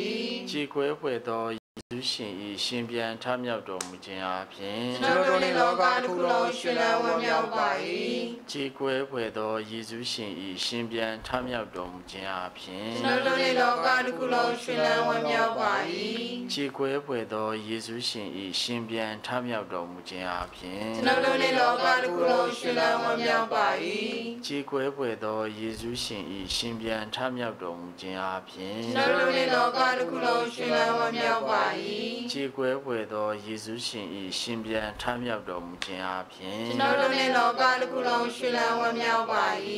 ကြည်ကွဲပွေသောယေ ရှုရှင်၏ရှင်ပြန်ထမြောက်တော်မူခြင်းအပြင်ကျွန်တော်တို့နှင့်လောကတစ်ခုလုံးရှင်လန်းဝမ်းမြောက်ပါ၏ကြည်ကွဲပွေသောယေရှုရှင်၏ရှင်ပြန်ထမြောက်တော်မူခြင်းအပြင်ကျွန်တော်တို့နှင့်လောကတစ်ခုလုံးရှင်လန်းဝမ်းမြောက်ပါ၏ကြည်ကွဲပွေသောယေရှုရှင်၏ရှင်ပြန်ထမြောက်တော်မူခြင်းအပြင်ကျွန်တော်တို့နှင့်လောကတစ်ခုလုံးရှင်လန်းဝမ်းမြောက်ပါ၏ကြည်ကွဲပွေသောယေရှုရှင်၏ရှင်ပြန်ထမြောက်တော်မူခြင်းအပြင်ကျွန်တော်တို့နှင့်လောကတစ်ခုလုံးရှင်လန်းဝမ်းမြောက်ပါ၏ခြေကွဲပွေသောယေရှုရှင်၏ရှင်ပြန်ထမြောက်တော်မူခြင်းအပြင်ကျွန်တော်တို့နှင့်လောကတစ်ခုလုံးရှင်လန်းဝမ်းမြောက်ပါ၏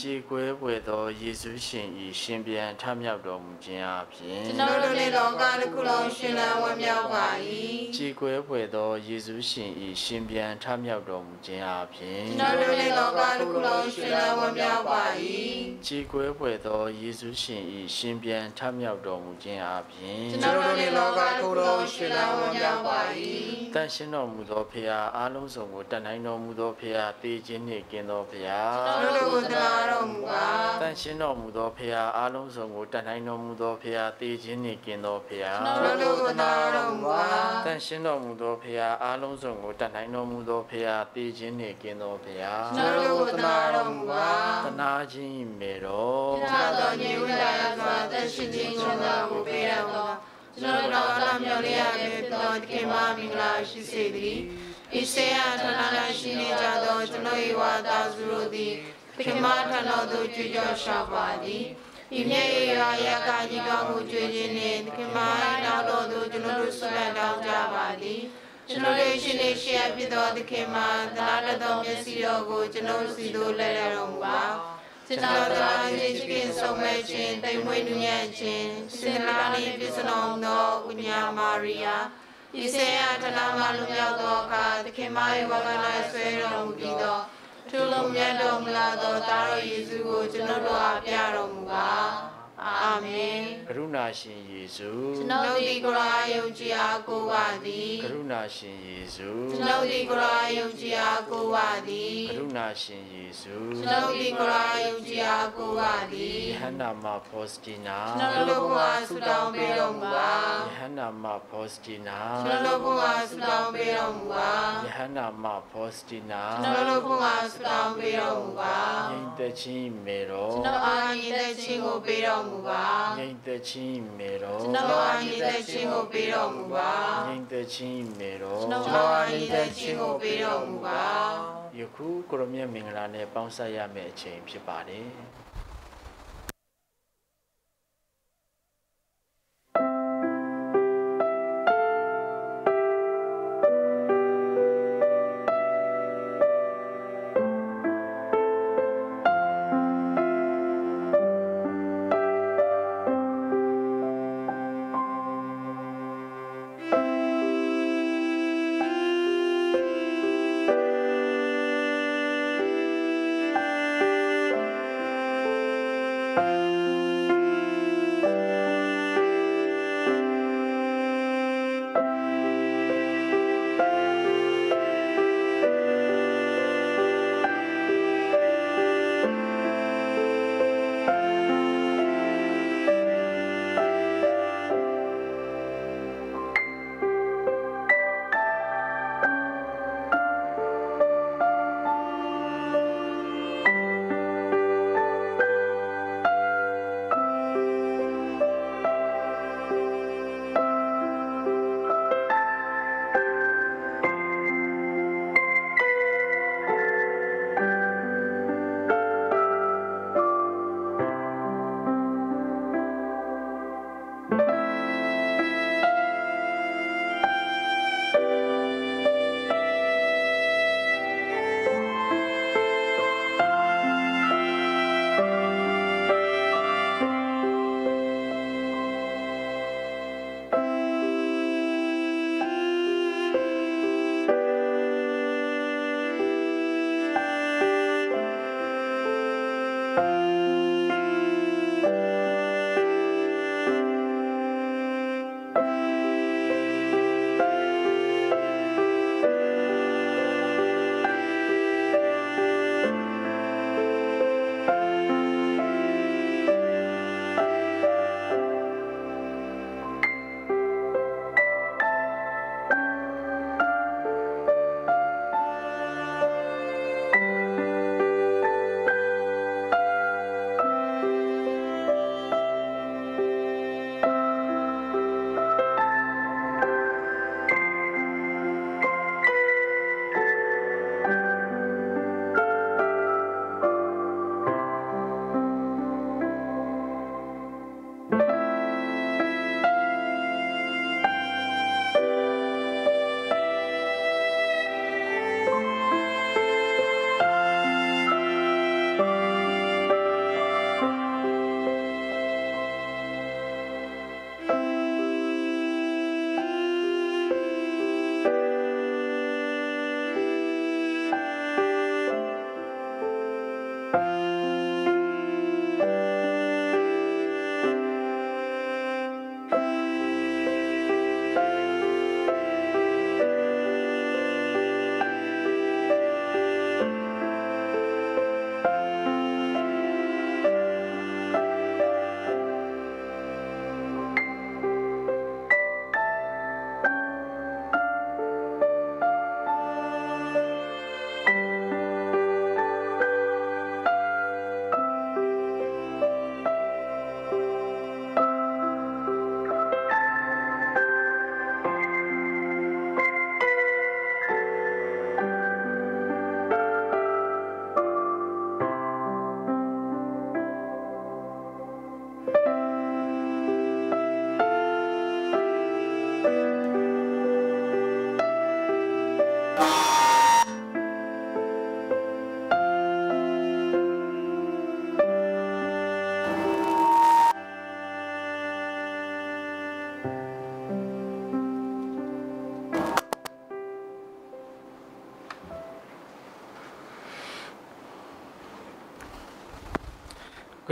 ခြေကွဲပွေသောယေရှုရှင်၏ရှင်ပြန်ထမြောက်တော်မူခြင်းအပြင်ကျွန်တော်တို့နှင့်လောကတစ်ခုလုံးရှင်လန်းဝမ်းမြောက်ပါ၏ခြေကွဲပွေသောယေရှုရှင်၏ရှင်ပြန်ထမြောက်တော်မူခြင်းအပြင်ကျွန်တော်တို့နှင့်လောကတစ်ခုလုံးရှင်လန်းဝမ်းမြောက်ပါ၏ခြေကွဲပွေသောယေရှုရှင်၏ရှင်ပြန်ထမြောက်တော်မူခြင်းအပြင်ကျွန်တော်တို့နှင့်လောကတစ်ခုလုံးရှင်လန်းဝမ်းမြောက်ပါ၏တန်ရှင်းတော်မူသောဖရာအားလုံးစုံကိုတန်နိုင်တော်မူသောဖရာတည်ခြင်းနှင့်ကင်းသောဖရာကျွန်တော်တို့ကိုသနာတော်မူပါတန်ရှင်းတော်မူသောဖရာအားလုံးစုံကိုတန်နိုင်တော်မူသောဖရာတည်ခြင်းနှင့်ကင်းသောဖရာကျွန်တော်တို့ကိုသနာတော်မူပါတန်ရှင်းတော်မူသောဖရာအားလုံးစုံကိုတန်နိုင်တော်မူသောဖရာတည်ခြင်းနှင့်ကင်းသောဖရာကျွန်တော်တို့ကိုသနာတော်မူပါတနာခြင်း၏မေတော်ကျွန်တော်တို့ညီဝိလာစွာသက်ရှိခြင်းချမ်းသာကိုပေးတော်မူ ကျွန်တော်တို့အလားမြော်လေးရတဲ့တော်ဒီကမမင်္ဂလာရှိစေသည်ဣစေယဌာန၌ရှိနေကြသောကျွန်တော်၏ဝါသာစုတို့သည်ဒီကမဌာနသို့ကြွကြော်ရှာပါသည်ဤမြေရာယကာကြီးကောင်းကိုကြွေခြင်းနှင့်ဒီကမ၏နောက်တော်သို့ကျွန်တော်တို့ဆုလတ်တောင်းကြပါသည်ကျွန်တော်တို့ရှင်နေရှိအပ်ဖြစ်သောသခင်မှာသနာတော်မျက်စိတော်ကိုကျွန်တော်စီသို့လဲရတော်မူပါ ကျွန်တော်တို့အရေးကြီးဆုံးမဲ့ခြင်းတိမ်မွေးနူးညံ့ခြင်းစင်လာနေပြည့်စုံသောဥညာမာရိယာဤစေယတနာမလူမြောက်သောအခါသခင်မ၏ဝါကနာဆွေတော်မူပြီးသောထူလုံးမြတ်တော်မူလာသောသားတော်ယေရှုကိုကျွန်တော်တို့အားပြတော်မူပါ အာမင်ကရုဏာရှင်ယေရှုကျွန်တော်ဒီကိုယ်ရာယုံကြည်အားကိုးပါသည်ကရုဏာရှင်ယေရှုကျွန်တော်ဒီကိုယ်ရာယုံကြည်အားကိုးပါသည်ကရုဏာရှင်ယေရှုကျွန်တော်ဒီကိုယ်ရာယုံကြည်အားကိုးပါသည်ယဟန္နာမဖောစတီနာကျွန်တော်တို့ဘုရားဆုတောင်းပေးတော်မူပါယဟန္နာမဖောစတီနာကျွန်တော်တို့ဘုရားဆုတောင်းပေးတော်မူပါယဟန္နာမဖောစတီနာကျွန်တော်တို့ဘုရားဆုတောင်းပေးတော်မူပါယိန်တချင်းမေတော်ကျွန်တော်အားရည်တဲ့ခြင်းကိုပေးတော်မူမူပါငြိမ်သက်ခြင်းမေတော်ကျွန်တော်အားညီသက်ခြင်းကိုပေးတော်မူပါငြိမ်သက်ခြင်းမေတော်ကျွန်တော်အားညီသက်ခြင်းကိုပေးတော်မူပါယခုကိုရမြတ်မင်္ဂလာနဲ့ပေါင်းဆက်ရမယ့်အချိန်ဖြစ်ပါတယ်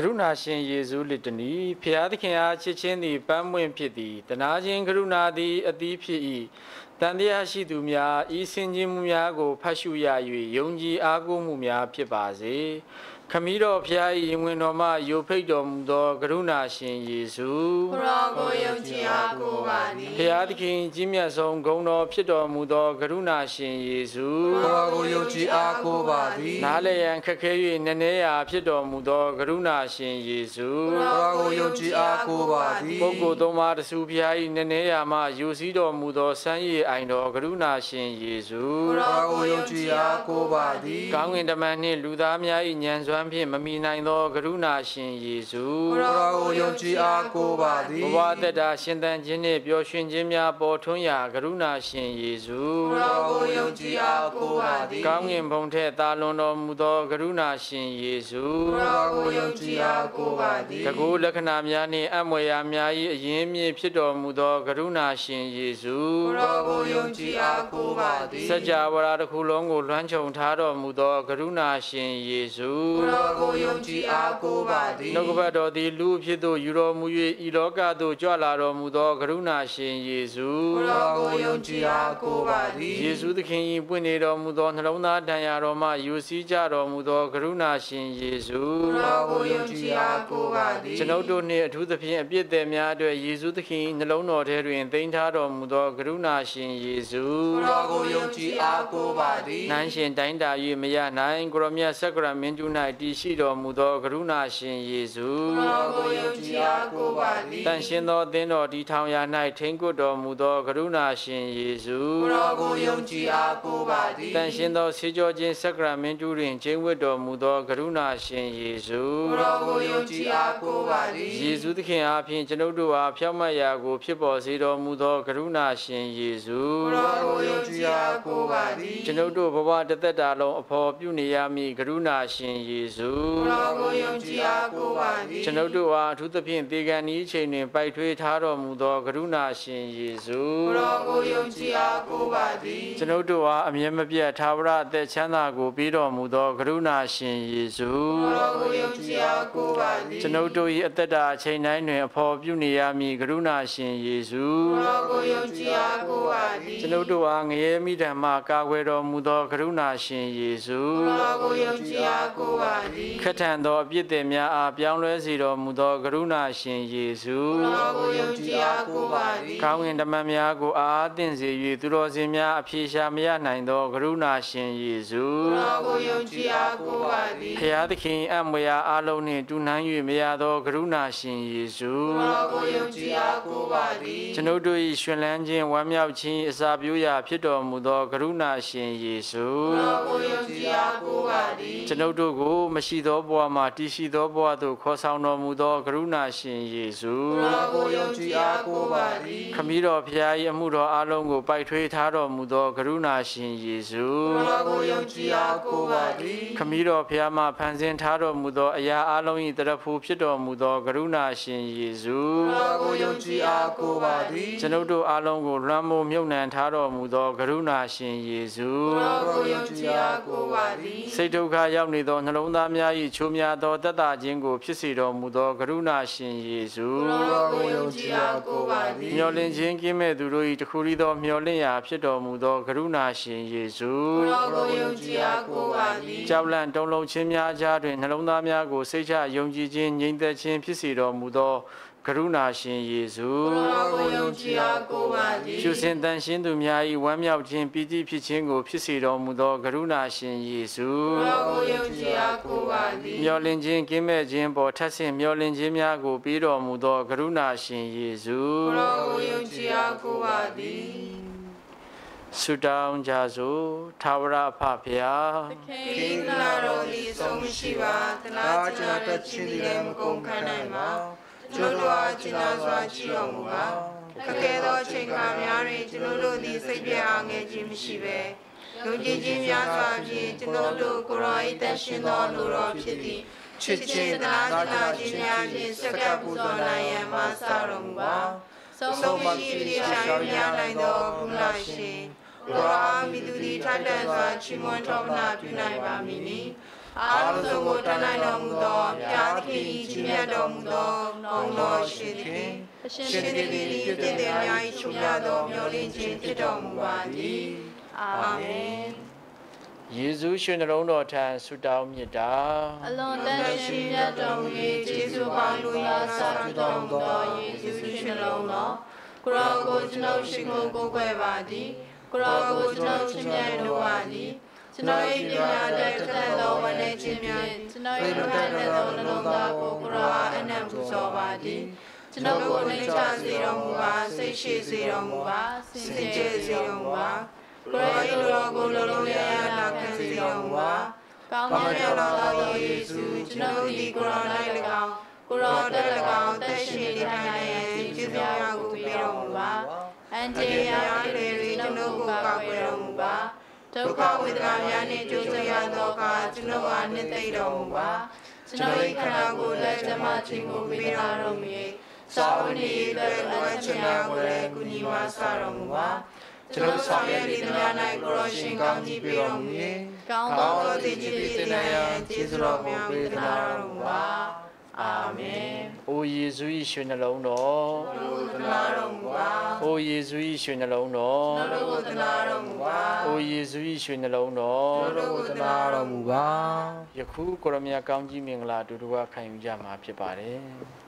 ရုဏာရှင်ယေရှုလစ်တနီဖျားသခင်အားချစ်ချင်းသည်ပန်းမွင့်ဖြစ်သည်တနာခြင်းကရုဏာသည်အသီးဖြစ်၏တန်တရားရှိသူများဤစင်ခြင်းမှုများကိုဖတ်ရှုရ၍ယုံကြည်အားကိုးမှုများဖြစ်ပါစေ ခမည်းတော်ဖျား၏ရင်ဝင်တော်မှယိုဖိတ်တော်မူသောကရုဏာရှင်ယေရှုကိုရောကိုယုံကြည်အားကိုးပါသည်ဖျားသခင်ကြီးမြတ်ဆုံးဂုဏ်တော်ဖြစ်တော်မူသောကရုဏာရှင်ယေရှုကိုရောကိုယုံကြည်အားကိုးပါသည်နားလည်ရန်ခက်ခဲ၍နည်းနည်းရာဖြစ်တော်မူသောကရုဏာရှင်ယေရှုကိုရောကိုယုံကြည်အားကိုးပါသည်ပုဂ္ဂိုလ်သုံးပါးတဆူဖျား၏နည်းနည်းရာမှယူစည်းတော်မူသောစမ်းရည်အိုင်တော်ကရုဏာရှင်ယေရှုကိုရောကိုယုံကြည်အားကိုးပါသည်ကောင်းကင်တမန်နှင့်လူသားများ၏ဉာဏ်စွမ်းဖြင့်မမီနိုင်သောကရုဏာရှင်ယေရှုကိုရောကိုယုံကြည်အားကိုးပါသည်ဘဝတက်တာရှင်သန်ခြင်းနှင့်ပျော်ရွှင်ခြင်းများပေါ်ထွန်းရာကရုဏာရှင်ယေရှုကိုရောကိုယုံကြည်အားကိုးပါသည်ကောင်းကင်ဘုံထက်သာလွန်တော်မူသောကရုဏာရှင်ယေရှုကိုရောကိုယုံကြည်အားကိုးပါသည်တကူလက္ခဏာများနှင့်အမွေအရာများ၏အရင်းမြစ်ဖြစ်တော်မူသောကရုဏာရှင်ယေရှုကိုရောကိုယုံကြည်အားကိုးပါသည်စัจ java ရာတစ်ခုလုံးကိုလွှမ်းခြုံထားတော်မူသောကရုဏာရှင်ယေရှုကိုရောကိုယုံကြည်အားကိုးပါသည်နှုတ်ကပတ်တော်သည်လူအဖြစ်သို့ယူတော်မူ၍ဤလောကသို့ကြွလာတော်မူသောကရုဏာရှင်ယေရှုကိုရောကိုယုံကြည်အားကိုးပါသည်ယေရှုသခင်၏ပွင့်နေတော်မူသောနှလုံးသားတန်ရာတော်မှယူစည်းကြတော်မူသောကရုဏာရှင်ယေရှုကိုရောကိုယုံကြည်အားကိုးပါသည်ကျွန်ုပ်တို့နှင့်အထူးသဖြင့်အပြစ်သည်များအတွက်ယေရှုသခင်၏နှလုံးတော်ထဲတွင်သိမ်းထားတော်မူသောကရုဏာရှင်ယေရှုကိုရောကိုယုံကြည်အားကိုးပါသည်နန်းရှင်တိုင်းတာ၍မရနိုင်ကိုရမြတ်ဆက်ကရမင်းကျူ၌တည်ရှိတော်မူသောကရုဏာရှင်ယေရှုကိုရောကိုယုံကြည်အားကိုးပါသည်တန်ရှင်သောအသင်းတော်ဒီထောင်ရာ၌ထိန်ကွတ်တော်မူသောကရုဏာရှင်ယေရှုကိုရောကိုယုံကြည်အားကိုးပါသည်တန်ရှင်သောဆေးကြောခြင်းဆက်ကရမင်းကျူတွင်ကျင်းဝတ်တော်မူသောကရုဏာရှင်ယေရှုကိုရောကိုယုံကြည်အားကိုးပါသည်ယေရှုသခင်အားဖြင့်ကျွန်ုပ်တို့အားဖြောင့်မတ်ရာကိုဖြစ်ပေါ်စေတော်မူသောကရုဏာရှင်ယေရှုကိုရောကိုယုံကြည်အားကိုးပါသည်ကျွန်ုပ်တို့ဘဝတစ်သက်တာလုံးအဖော်ပြုနေရမည်ကရုဏာရှင်ယေရှုကိုရောကိုယုံကြည်အားကိုးပါသည်ကျွန်ုပ်တို့အားအထူးသဖြင့်တေကန်ဤအချိန်တွင်ပိုက်ထွေးထားတော်မူသောကရုဏာရှင်ယေရှုကိုရောကိုယုံကြည်အားကိုးပါသည်ကျွန်ုပ်တို့အားအမြဲမပြတ်သာဝရအသက်ချမ်းသာကိုပေးတော်မူသောကရုဏာရှင်ယေရှုကိုရောကိုယုံကြည်အားကိုးပါသည်ကျွန်ုပ်တို့၏အသက်တာအချိန်တိုင်းတွင်အဖော်ပြုနေရမည်ကရုဏာရှင်ယေရှုကိုရောကိုယုံကြည်အားကိုးပါသည်ကျွန်ုပ်တို့အားငရဲမိဓမ္မကာကွယ်တော်မူသောကရုဏာရှင်ယေရှုကိုရောကိုယုံကြည်အားကိုးပါသည်ခက်ထန်သောအပြစ်တွေများအားပြောင်းလဲစေတော်မူသောကရုဏာရှင်ယေရှုကိုရောကိုယုံကြည်အားကိုးပါသည်ကောင်းကင်ဓမ္မများကိုအားအသင့်စေ၍သူတော်စင်များအပြေရှားမရနိုင်သောကရုဏာရှင်ယေရှုကိုရောကိုယုံကြည်အားကိုးပါသည်ဖျားသခင်အမွေအားအလုံးနှင့်တူနှမ်း၍မရသောကရုဏာရှင်ယေရှုကိုရောကိုယုံကြည်အားကိုးပါသည်ကျွန်ုပ်တို့၏ရှင်လန်းခြင်းဝမ်းမြောက်ခြင်းအစာပြိုးရာဖြစ်တော်မူသောကရုဏာရှင်ယေရှုကိုရောကိုယုံကြည်အားကိုးပါသည်ကျွန်ုပ်တို့ကိုမရှိသောဘဝမှတည်ရှိသောဘဝသို့ခေါ်ဆောင်တော်မူသောကရုဏာရှင်ယေရှုကိုရောကိုယုံကြည်အားကိုးပါသည်ခမည်းတော်ဖျား၏အမှုတော်အလုံးကိုပိုက်ထွေးထားတော်မူသောကရုဏာရှင်ယေရှုကိုရောကိုယုံကြည်အားကိုးပါသည်ခမည်းတော်ဖျားမှဖန်ဆင်းထားတော်မူသောအရာအလုံး၏တရဖူဖြစ်တော်မူသောကရုဏာရှင်ယေရှုကိုရောကိုယုံကြည်အားကိုးပါသည်ကျွန်ုပ်တို့အလုံးကိုလွှမ်းမိုးမြုပ်နှံထားတော်မူသောကရုဏာရှင်ယေရှုကိုရောကိုယုံကြည်အားကိုးပါသည်စိတ်ဒုက္ခရောက်နေသောနှလုံးသားများ၏ချိုးများသောတတ်တာခြင်းကိုဖြစ်စေတော်မူသောကရုဏာရှင်ယေရှုကိုရောကိုယုံကြည်အားကိုးပါသည်မျော်လင့်ခြင်းကင်းမဲ့သူတို့၏တခုရီသောမျော်လင့်ရာဖြစ်တော်မူသောကရုဏာရှင်ယေရှုကိုရောကိုယုံကြည်အားကိုးပါသည်ကြောက်လန့်တုန်လှုပ်ခြင်းများကြားတွင်နှလုံးသားများကိုစိတ်ချယုံကြည်ခြင်းငြိမ်သက်ခြင်းဖြစ်စေတော်မူသော ကရုဏာရှင်ယေရှုကိုရောကိုယုံကြည်အားကိုးပါသည်ကျူစင်တန်ရှင်းသူများ၏ဝမ်းမြောက်ခြင်းပီတိဖြစ်ခြင်းကိုဖြစ်စေတော်မူသောကရုဏာရှင်ယေရှုကိုရောကိုယုံကြည်အားကိုးပါသည်မျော်လင့်ခြင်းကင်းမဲ့ခြင်းပေါ်ထပ်ဆင့်မျော်လင့်ခြင်းများကိုပေးတော်မူသောကရုဏာရှင်ယေရှုကိုရောကိုယုံကြည်အားကိုးပါသည်ဆုတောင်းကြစို့သာဝရအဖဖျားကိန်းနာတော်ဤဆုံးမရှိပါတနာကျင်တတ်ခြင်းသည်လည်းမကုန်ခံနိုင်ပါ ကျွန်တော်အားကျင်နာစွာကြည်တော်မူပါခက်ခဲသောအချိန်ခါများတွင်ကျွန်တော်တို့သည်စိတ်ပြအားငယ်ခြင်းမရှိပဲယုံကြည်ခြင်းများစွာဖြင့်ကျွန်တော်တို့ကိုယ်တော်၏တန်ရှင်သောလူတော်ဖြစ်သည့်ချစ်ခြင်းတနာကျင်ခြင်းများဖြင့်စက္ကပ်ပူဇော်နိုင်ရန်မဆတော်မူပါဆုံးမရှိသည်ရှားများနိုင်သောဘုရားရှင်ကိုယ်တော်မိသူသည်ထပ်တန်စွာချီးမွမ်းတော်မနာပြုနိုင်ပါမည်နီ အားလုံးစုံကိုတန်နိုင်တော်မူသောဘုရားသခင်ကြီးမြတ်တော်မူသောဘုံတော်ရှင်သခင်ရှင်သခင်သည်တည်တယ်များ၏ချုပ်ရသောမျောလင်းခြင်းဖြစ်တော်မူပါသည်အာမင်ယေရှုရှင်နှလုံးတော်ထံဆုတောင်းမြတ်တာအလွန်တန်ရှင်မြတ်တော်မူ၍ကျေးဇူးပေါင်းလူရာစာပြုတော်မူသောယေရှုရှင်လုံးတော်ကိုရောကိုကျွန်ုပ်ရှိခိုးကိုးကွယ်ပါသည်ကိုရောကိုကျွန်ုပ်ချစ်မြတ်လိုပါသည် ကျွန်တော်၏ပြညာတဲ့တစ်သက်သောဝနဲ့ခြင်းများကျွန်တော်၏တစ်သက်သောနှလုံးသားကိုကိုရောအနံ့ပူဇော်ပါသည်ကျွန်တော်ကိုနှိမ့်ချစေတော်မူပါစိတ်ရှိစေတော်မူပါစင်ကြယ်စေတော်မူပါကိုရော၏တော်ကိုလုံးလုံးရရနာခံစေတော်မူပါကောင်းမြတ်တော်သောယေရှုကျွန်တော်ဒီကိုရော၌၎င်းကိုရောတက်၎င်းတက်ရှိနေထိုင်နိုင်ရန်ကျေးဇူးများကိုပေးတော်မူပါအန်တီယာလေရီကျွန်တော်ကိုကောက်ွယ်တော်မူပါ ဒုက္ခဝေဒနာများနှင့်ကြိုးစားရသောအခါကျွန်တော်အားနှစ်သိမ့်တော်မူပါကျွန်တော်၏ခန္ဓာကိုယ်လက်ကျမခြင်းကိုပေးတော်မူ၏သာဝတိအတွက်လိုအပ်ချက်များကိုလည်းကုညီမဆတော်မူပါကျွန်တော်ဆောင်ရွက်နေသမျှ၌ကိုရောရှင်ကောင်းကြီးပေးတော်မူ၏ကောင်းသောတည်ကြည်စေနိုင်ရန်ကျေးဇူးတော်များပေးတော်မူပါ အာမင်။အိုယေရှု၏ရှင်နှလုံးတော်လူသနာတော်မူပါ။အိုယေရှု၏ရှင်နှလုံးတော်လူကိုသနာတော်မူပါ။အိုယေရှု၏ရှင်နှလုံးတော်လူကိုသနာနာတော်တော်မူပါယခုကိုရမယာကောင်းကြီးမင်္ဂလာအတူတူကခံယူကြမှာဖြစ်ပါတယ်။။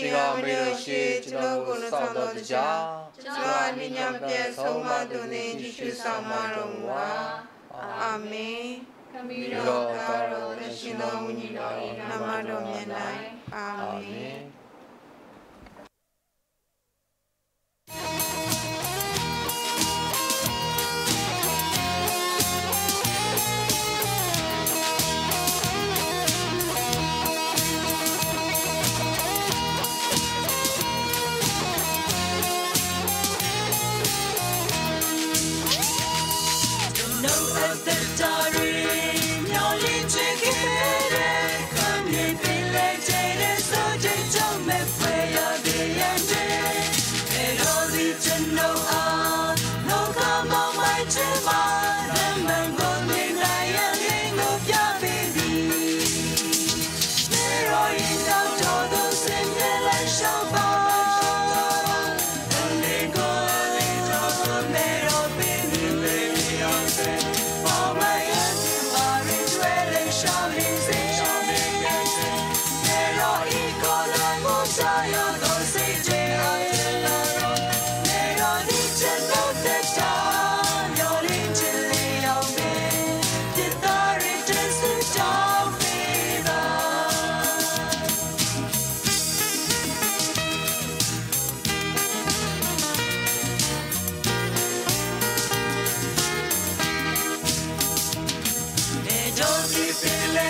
ရှင်အားမလို့ရှိကျွန်တော်ကိုနှဆောင်တော်တရားကျွန်တော်အနိညာပြန်ဆုံးမသူနှင့်ယေရှုဆောင်မတော်မူပါအာမင်ခမည်းတော်ကာရောရှင်တော်ဝိညာဉ်တော်၏နာမတော်မြတ်၌အာမင်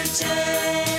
Churches.